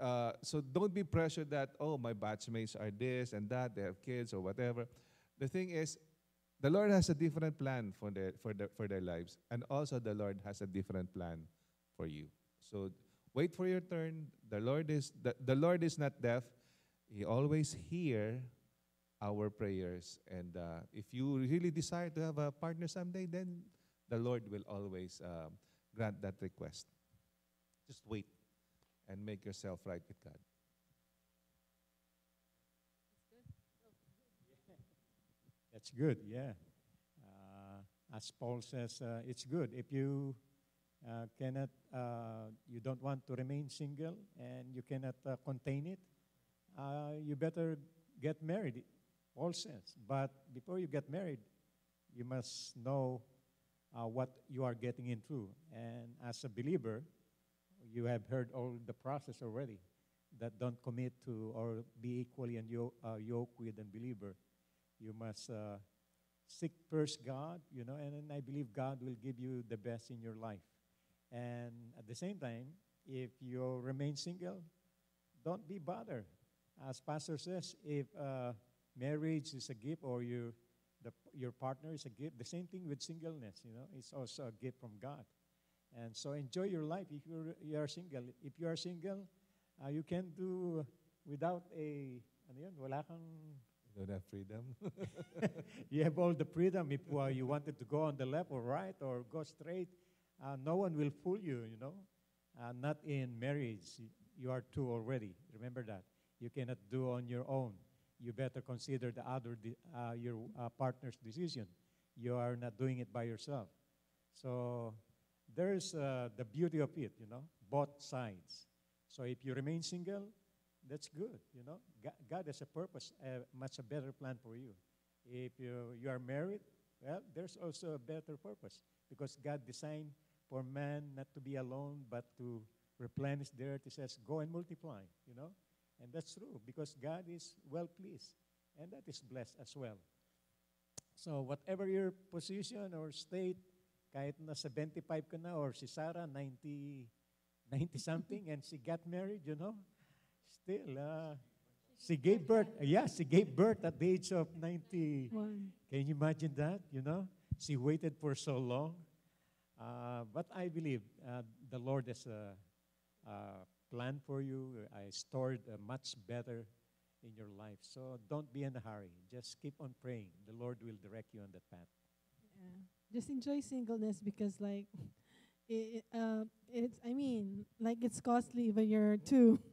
uh, so don't be pressured that oh my batchmates are this and that, they have kids or whatever. The thing is, the Lord has a different plan for their for their for their lives, and also the Lord has a different plan for you. So wait for your turn. The Lord is the, the Lord is not deaf. He always hear our prayers. And uh, if you really desire to have a partner someday, then the Lord will always um, grant that request. Just wait and make yourself right with God. That's good, yeah. Uh, as Paul says, uh, it's good. If you uh, cannot, uh, you don't want to remain single and you cannot uh, contain it, uh, you better get married, Paul says. But before you get married, you must know uh, what you are getting into. And as a believer, you have heard all the process already that don't commit to or be equally and yo- uh, yoke with a believer. You must uh, seek first God, you know, and then I believe God will give you the best in your life. And at the same time, if you remain single, don't be bothered. As Pastor says, if uh, marriage is a gift or your the, your partner is a gift, the same thing with singleness, you know, it's also a gift from God. And so enjoy your life if you're, you are single. If you are single, uh, you can do without a, ano yun, wala kang You don't have freedom. you have all the freedom if uh, you wanted to go on the left or right or go straight. Uh, no one will fool you, you know. Uh, not in marriage. You are two already. Remember that. You cannot do on your own. You better consider the other, uh, your uh, partner's decision. You are not doing it by yourself. So there's uh, the beauty of it, you know, both sides. So if you remain single, that's good, you know. God, God has a purpose, a much a better plan for you. If you, you are married, well, there's also a better purpose because God designed for man not to be alone but to replenish the earth. He says, go and multiply, you know. And that's true because God is well pleased and that is blessed as well. So whatever your position or state, kahit na 75 ka na or si Sarah 90, 90 something and she got married, you know, still, uh, she gave birth, yeah, she gave birth at the age of 90. One. Can you imagine that? You know, she waited for so long. Uh, but I believe uh, the Lord has a, a plan for you. I stored uh, much better in your life. So don't be in a hurry. Just keep on praying. The Lord will direct you on that path. Yeah. Just enjoy singleness because, like, it, uh, it's, I mean, like, it's costly when you're two.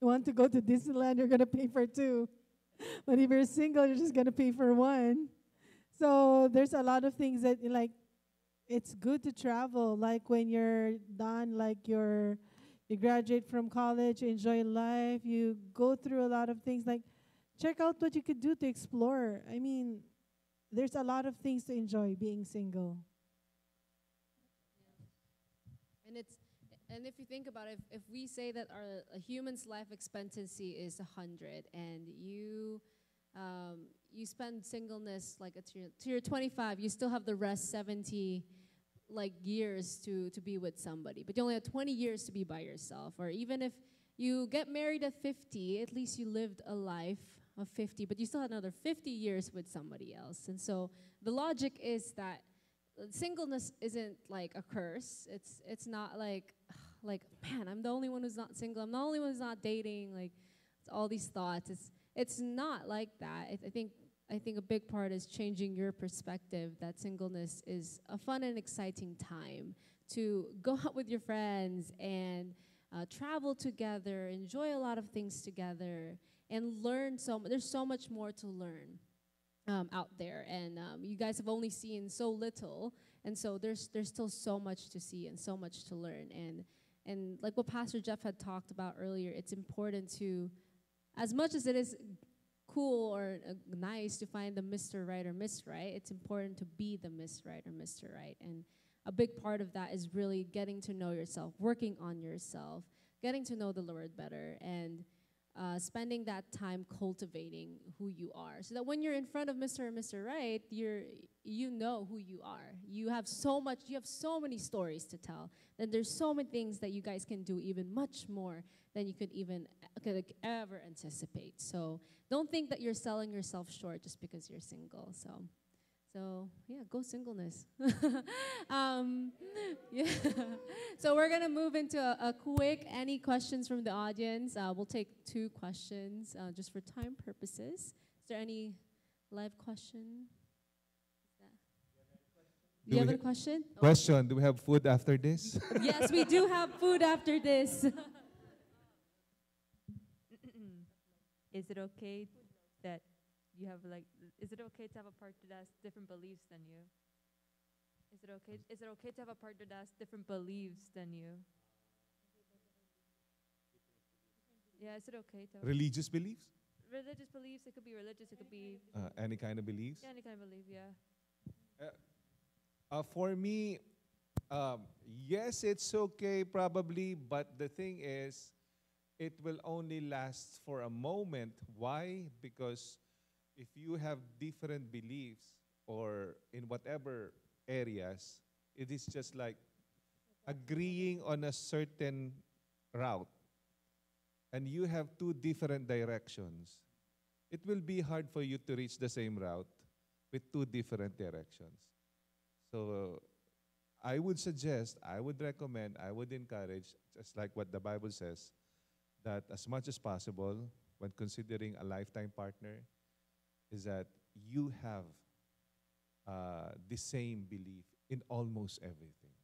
You want to go to Disneyland, you're going to pay for two. But if you're single, you're just going to pay for one. So there's a lot of things that, like, it's good to travel. Like, when you're done, like, you're, you graduate from college, you enjoy life, you go through a lot of things. Like, check out what you could do to explore. I mean, there's a lot of things to enjoy being single. And it's and if you think about it, if, if we say that our a human's life expectancy is 100 and you um, you spend singleness like to your, to your 25, you still have the rest 70 like years to to be with somebody, but you only have 20 years to be by yourself. Or even if you get married at 50, at least you lived a life of 50, but you still had another 50 years with somebody else. And so the logic is that singleness isn't like a curse. It's it's not like like man, I'm the only one who's not single. I'm the only one who's not dating. Like it's all these thoughts. It's it's not like that. I, I think I think a big part is changing your perspective that singleness is a fun and exciting time to go out with your friends and uh, travel together, enjoy a lot of things together, and learn so. mu- There's so much more to learn um, out there, and um, you guys have only seen so little, and so there's there's still so much to see and so much to learn, and and like what Pastor Jeff had talked about earlier, it's important to, as much as it is cool or uh, nice to find the Mr. Right or Miss Right, it's important to be the Miss Right or Mr. Right, and a big part of that is really getting to know yourself, working on yourself, getting to know the Lord better, and uh, spending that time cultivating who you are so that when you're in front of mr and mr right you're you know who you are you have so much you have so many stories to tell then there's so many things that you guys can do even much more than you could even could ever anticipate so don't think that you're selling yourself short just because you're single so So yeah, go singleness. um, yeah. so we're gonna move into a, a quick. Any questions from the audience? Uh, we'll take two questions uh, just for time purposes. Is there any live question? Is that- Do Do you have a question? Question: Do we have food after this? yes, we do have food after this. is it okay that you have like is it okay to have a partner that has different beliefs than you is it okay is it okay to have a partner that has different beliefs than you yeah is it okay to have Religious beliefs? religious beliefs it could be religious it could be Uh, any kind of beliefs? yeah, any kind of belief yeah Uh, for me, um, yes, it's okay probably, but the thing is, it will only last for a moment. Why? Because if you have different beliefs or in whatever areas, it is just like agreeing on a certain route and you have two different directions. It will be hard for you to reach the same route with two different directions. So I would suggest, I would recommend, I would encourage, just like what the Bible says, that as much as possible, when considering a lifetime partner, is that you have uh, the same belief in almost everything,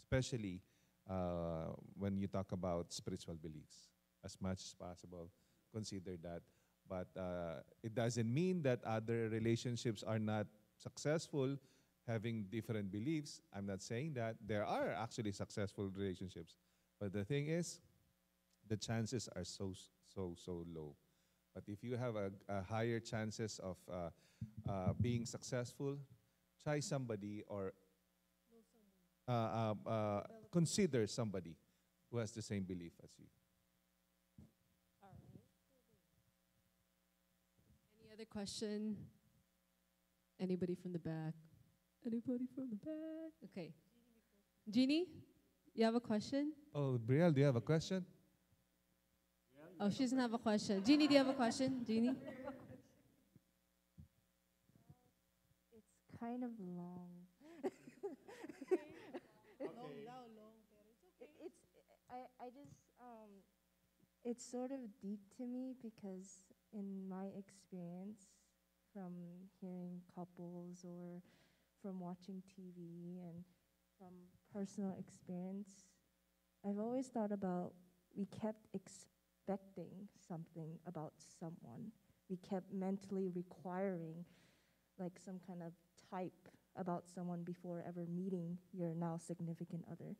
especially uh, when you talk about spiritual beliefs. As much as possible, consider that. But uh, it doesn't mean that other relationships are not successful having different beliefs. I'm not saying that. There are actually successful relationships. But the thing is, the chances are so, so, so low. But if you have a, a higher chances of uh, uh, being successful, try somebody or uh, uh, uh, consider somebody who has the same belief as you. Any other question? Anybody from the back? Anybody from the back? Okay. Jeannie, you have a question? Oh, Brielle, do you have a question? Oh, she doesn't have a question. Jeannie, do you have a question? Jeannie? It's kind of long. It- It's I I just um it's sort of deep to me because in my experience from hearing couples or from watching TV and from personal experience I've always thought about we kept expecting something about someone. We kept mentally requiring like some kind of type about someone before ever meeting your now significant other.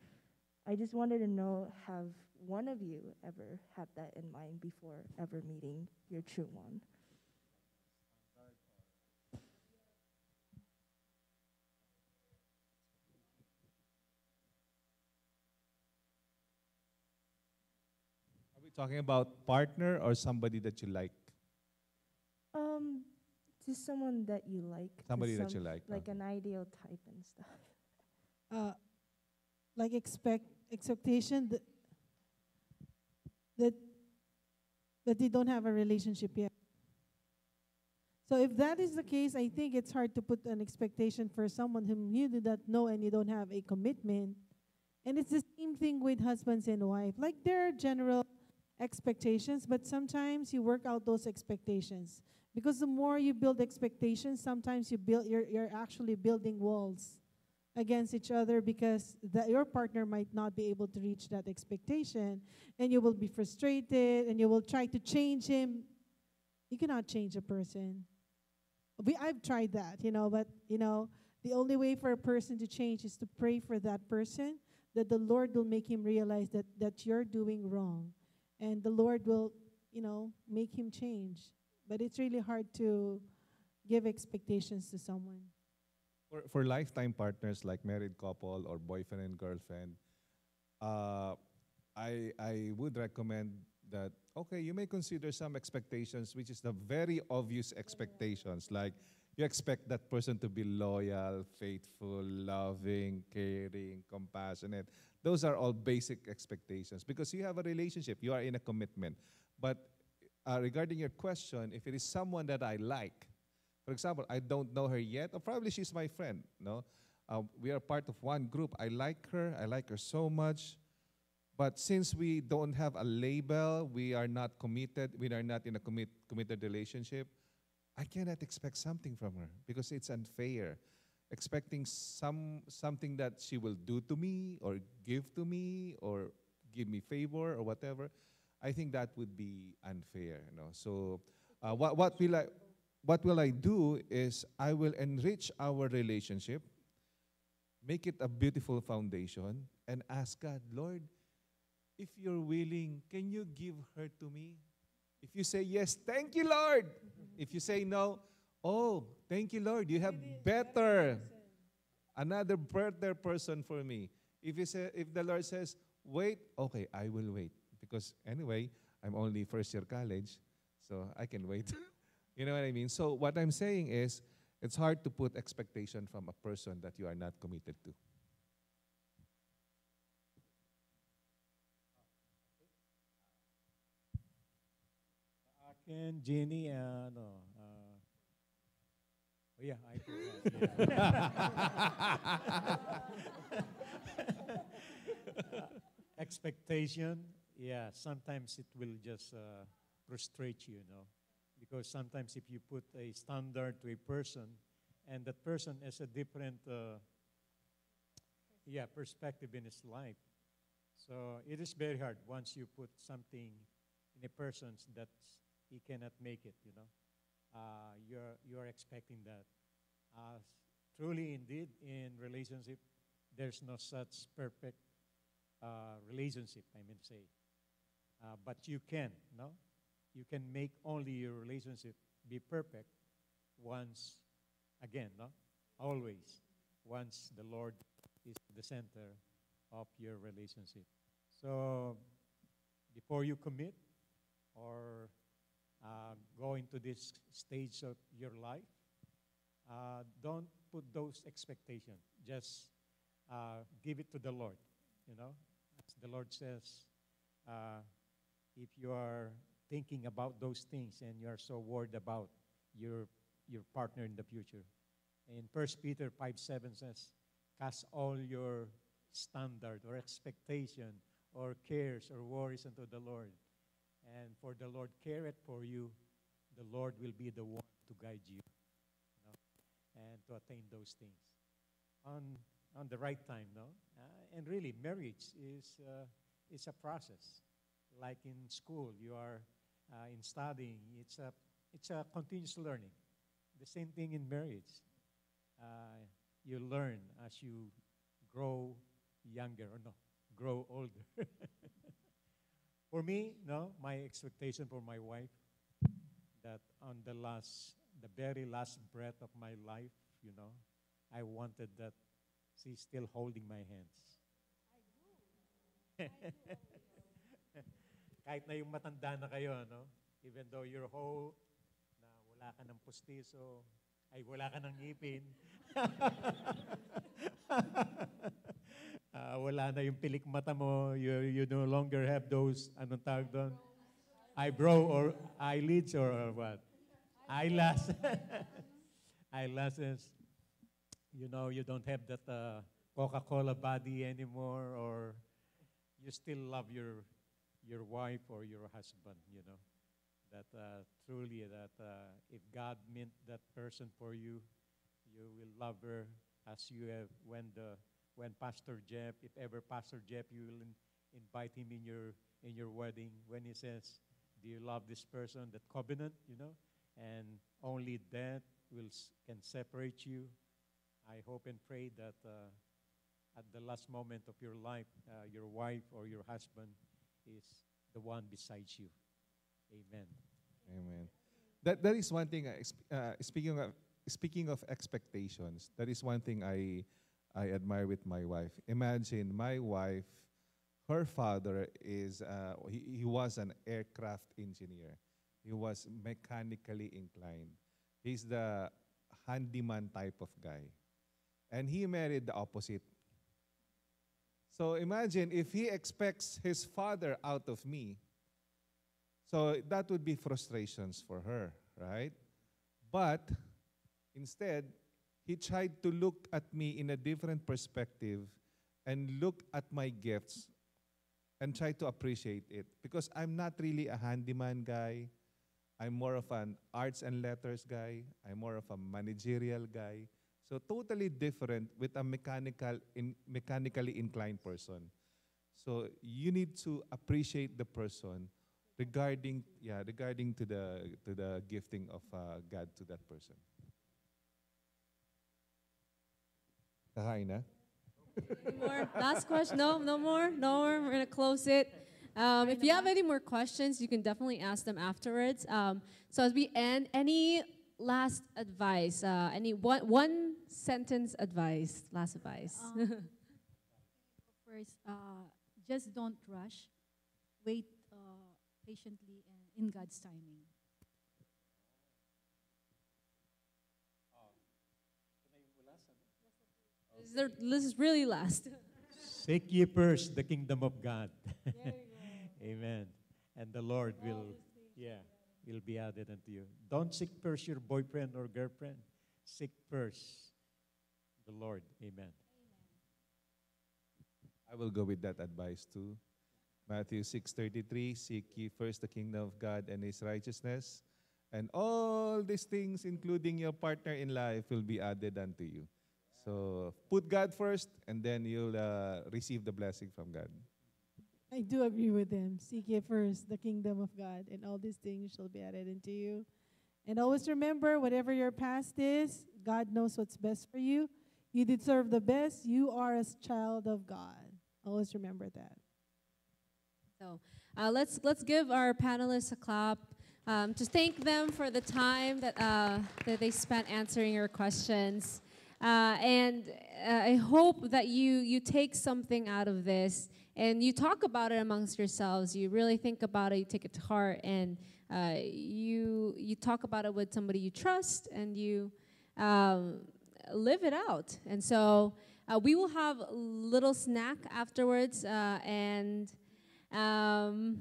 I just wanted to know have one of you ever had that in mind before ever meeting your true one? We talking about partner or somebody that you like? Um, just someone that you like. just Somebody that some- you like. Like okay. an ideal type and stuff. uh, like expect expectation that that that they don't have a relationship yet. So if that is the case, I think it's hard to put an expectation for someone whom you do not know and you don't have a commitment. And it's the same thing with husbands and wife. Like there are general expectations, but sometimes you work out those expectations. Because the more you build expectations, sometimes you build you're you're actually building walls against each other because that your partner might not be able to reach that expectation and you will be frustrated and you will try to change him. You cannot change a person. We i've tried that you know but you know the only way for a person to change is to pray for that person that the lord will make him realize that that you're doing wrong and the lord will you know make him change but it's really hard to give expectations to someone For, for lifetime partners like married couple or boyfriend and girlfriend, uh, I, I would recommend that, okay, you may consider some expectations, which is the very obvious expectations. Like you expect that person to be loyal, faithful, loving, caring, compassionate. Those are all basic expectations because you have a relationship, you are in a commitment. But uh, regarding your question, if it is someone that I like, For example, I don't know her yet, or probably she's my friend. No, uh, we are part of one group. I like her. I like her so much. But since we don't have a label, we are not committed. We are not in a commit, committed relationship. I cannot expect something from her because it's unfair. Expecting some something that she will do to me or give to me or give me favor or whatever, I think that would be unfair. You know? So, uh, what what will I what will I do is I will enrich our relationship, make it a beautiful foundation, and ask God, Lord, if you're willing, can you give her to me? If you say yes, thank you, Lord. If you say no, oh, thank you, Lord. You have better, another better person for me. If you say, if the Lord says, wait, okay, I will wait because anyway, I'm only first year college, so I can wait. you know what I mean? So what I'm saying is, it's hard to put expectation from a person that you are not committed to. Akin, Jenny, uh, ano, yeah, I do. yeah. Expectation, yeah, sometimes it will just uh, frustrate you, you know, because sometimes if you put a standard to a person, and that person has a different, uh, yeah, perspective in his life, so it is very hard once you put something in a person that he cannot make it, you know. Uh, you're, you're expecting that. Uh, truly, indeed, in relationship, there's no such perfect uh, relationship, I mean say. Uh, but you can, no? You can make only your relationship be perfect once, again, no? Always, once the Lord is the center of your relationship. So, before you commit or uh, go into this stage of your life, uh, don't put those expectations. Just uh, give it to the Lord. You know, as the Lord says, uh, if you are thinking about those things and you are so worried about your your partner in the future, in First Peter five seven says, cast all your standard or expectation or cares or worries unto the Lord and for the Lord careth for you, the Lord will be the one to guide you, you know, and to attain those things on on the right time, no. Uh, and really, marriage is uh, is a process. Like in school, you are uh, in studying. It's a it's a continuous learning. The same thing in marriage. Uh, you learn as you grow younger, or no, grow older. For me, no, my expectation for my wife that on the last, the very last breath of my life, you know, I wanted that she's still holding my hands. Kahit na yung matanda na kayo, no? Even though you're whole, na wala ka ng pustiso, ay wala ka ng ngipin. Ah, wala na yung pilik mata mo, you, you no longer have those, anong tawag doon? Eyebrow or eyelids or, what? Eyelash. Eyelashes. You know, you don't have that uh, Coca-Cola body anymore or you still love your your wife or your husband, you know. That uh, truly that uh, if God meant that person for you, you will love her as you have when the when Pastor Jeff, if ever Pastor Jeff, you will in, invite him in your in your wedding when he says, "Do you love this person?" That covenant, you know, and only that will can separate you. I hope and pray that uh, at the last moment of your life, uh, your wife or your husband is the one besides you. Amen. Amen. That that is one thing. Uh, speaking of speaking of expectations, that is one thing I I admire with my wife. Imagine my wife, her father is uh, he, he was an aircraft engineer. He was mechanically inclined. He's the handyman type of guy, and he married the opposite. So imagine if he expects his father out of me. So that would be frustrations for her, right? But Instead, he tried to look at me in a different perspective and look at my gifts and try to appreciate it because I'm not really a handyman guy. I'm more of an arts and letters guy. I'm more of a managerial guy. So totally different with a mechanical in, mechanically inclined person. So you need to appreciate the person regarding yeah regarding to the to the gifting of uh, God to that person. Kakain na? Any more? Last question? No, no more? No more? We're going to close it. Um, if you have any more questions, you can definitely ask them afterwards. Um, so as we end, any last advice? Uh, any one, one sentence advice? Last advice. Um, First, uh, just don't rush. Wait uh, patiently and in God's timing. This is the- this is really last. Seek ye first the kingdom of God. Amen. And the Lord will, yeah, will be added unto you. Don't seek first your boyfriend or girlfriend. Seek first the Lord. Amen. I will go with that advice too. Matthew 6:33 Seek ye first the kingdom of God and his righteousness and all these things including your partner in life will be added unto you. So put God first and then you'll uh, receive the blessing from God. I do agree with him. Seek ye first the kingdom of God, and all these things shall be added unto you. And always remember, whatever your past is, God knows what's best for you. You deserve the best. You are a child of God. Always remember that. So uh, let's let's give our panelists a clap. Um, to thank them for the time that uh, that they spent answering your questions, uh, and uh, I hope that you you take something out of this and you talk about it amongst yourselves. You really think about it. You take it to heart, and uh, you you talk about it with somebody you trust, and you um, live it out. And so uh, we will have a little snack afterwards, uh, and. Um,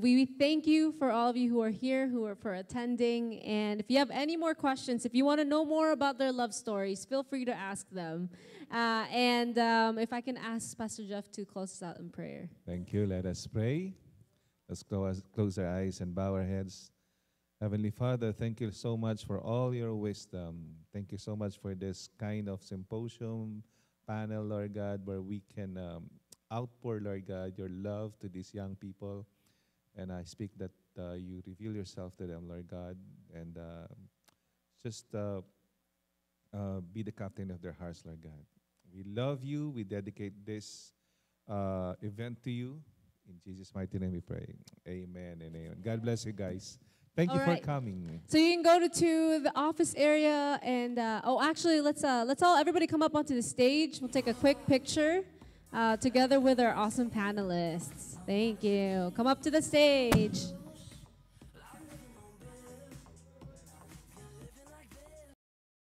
we thank you for all of you who are here, who are for attending. And if you have any more questions, if you want to know more about their love stories, feel free to ask them. Uh, and um, if I can ask Pastor Jeff to close us out in prayer. Thank you. Let us pray. Let's close, close our eyes and bow our heads. Heavenly Father, thank you so much for all your wisdom. Thank you so much for this kind of symposium panel, Lord God, where we can um, outpour, Lord God, your love to these young people. And I speak that uh, you reveal yourself to them, Lord God, and uh, just uh, uh, be the captain of their hearts, Lord God. We love you. We dedicate this uh, event to you. In Jesus' mighty name we pray. Amen and amen. God bless you guys. Thank you All for coming. So you can go to, to the office area, and uh, oh, actually, let's uh, let's all everybody come up onto the stage. We'll take a quick picture uh, together with our awesome panelists. Thank you. Come up to the stage.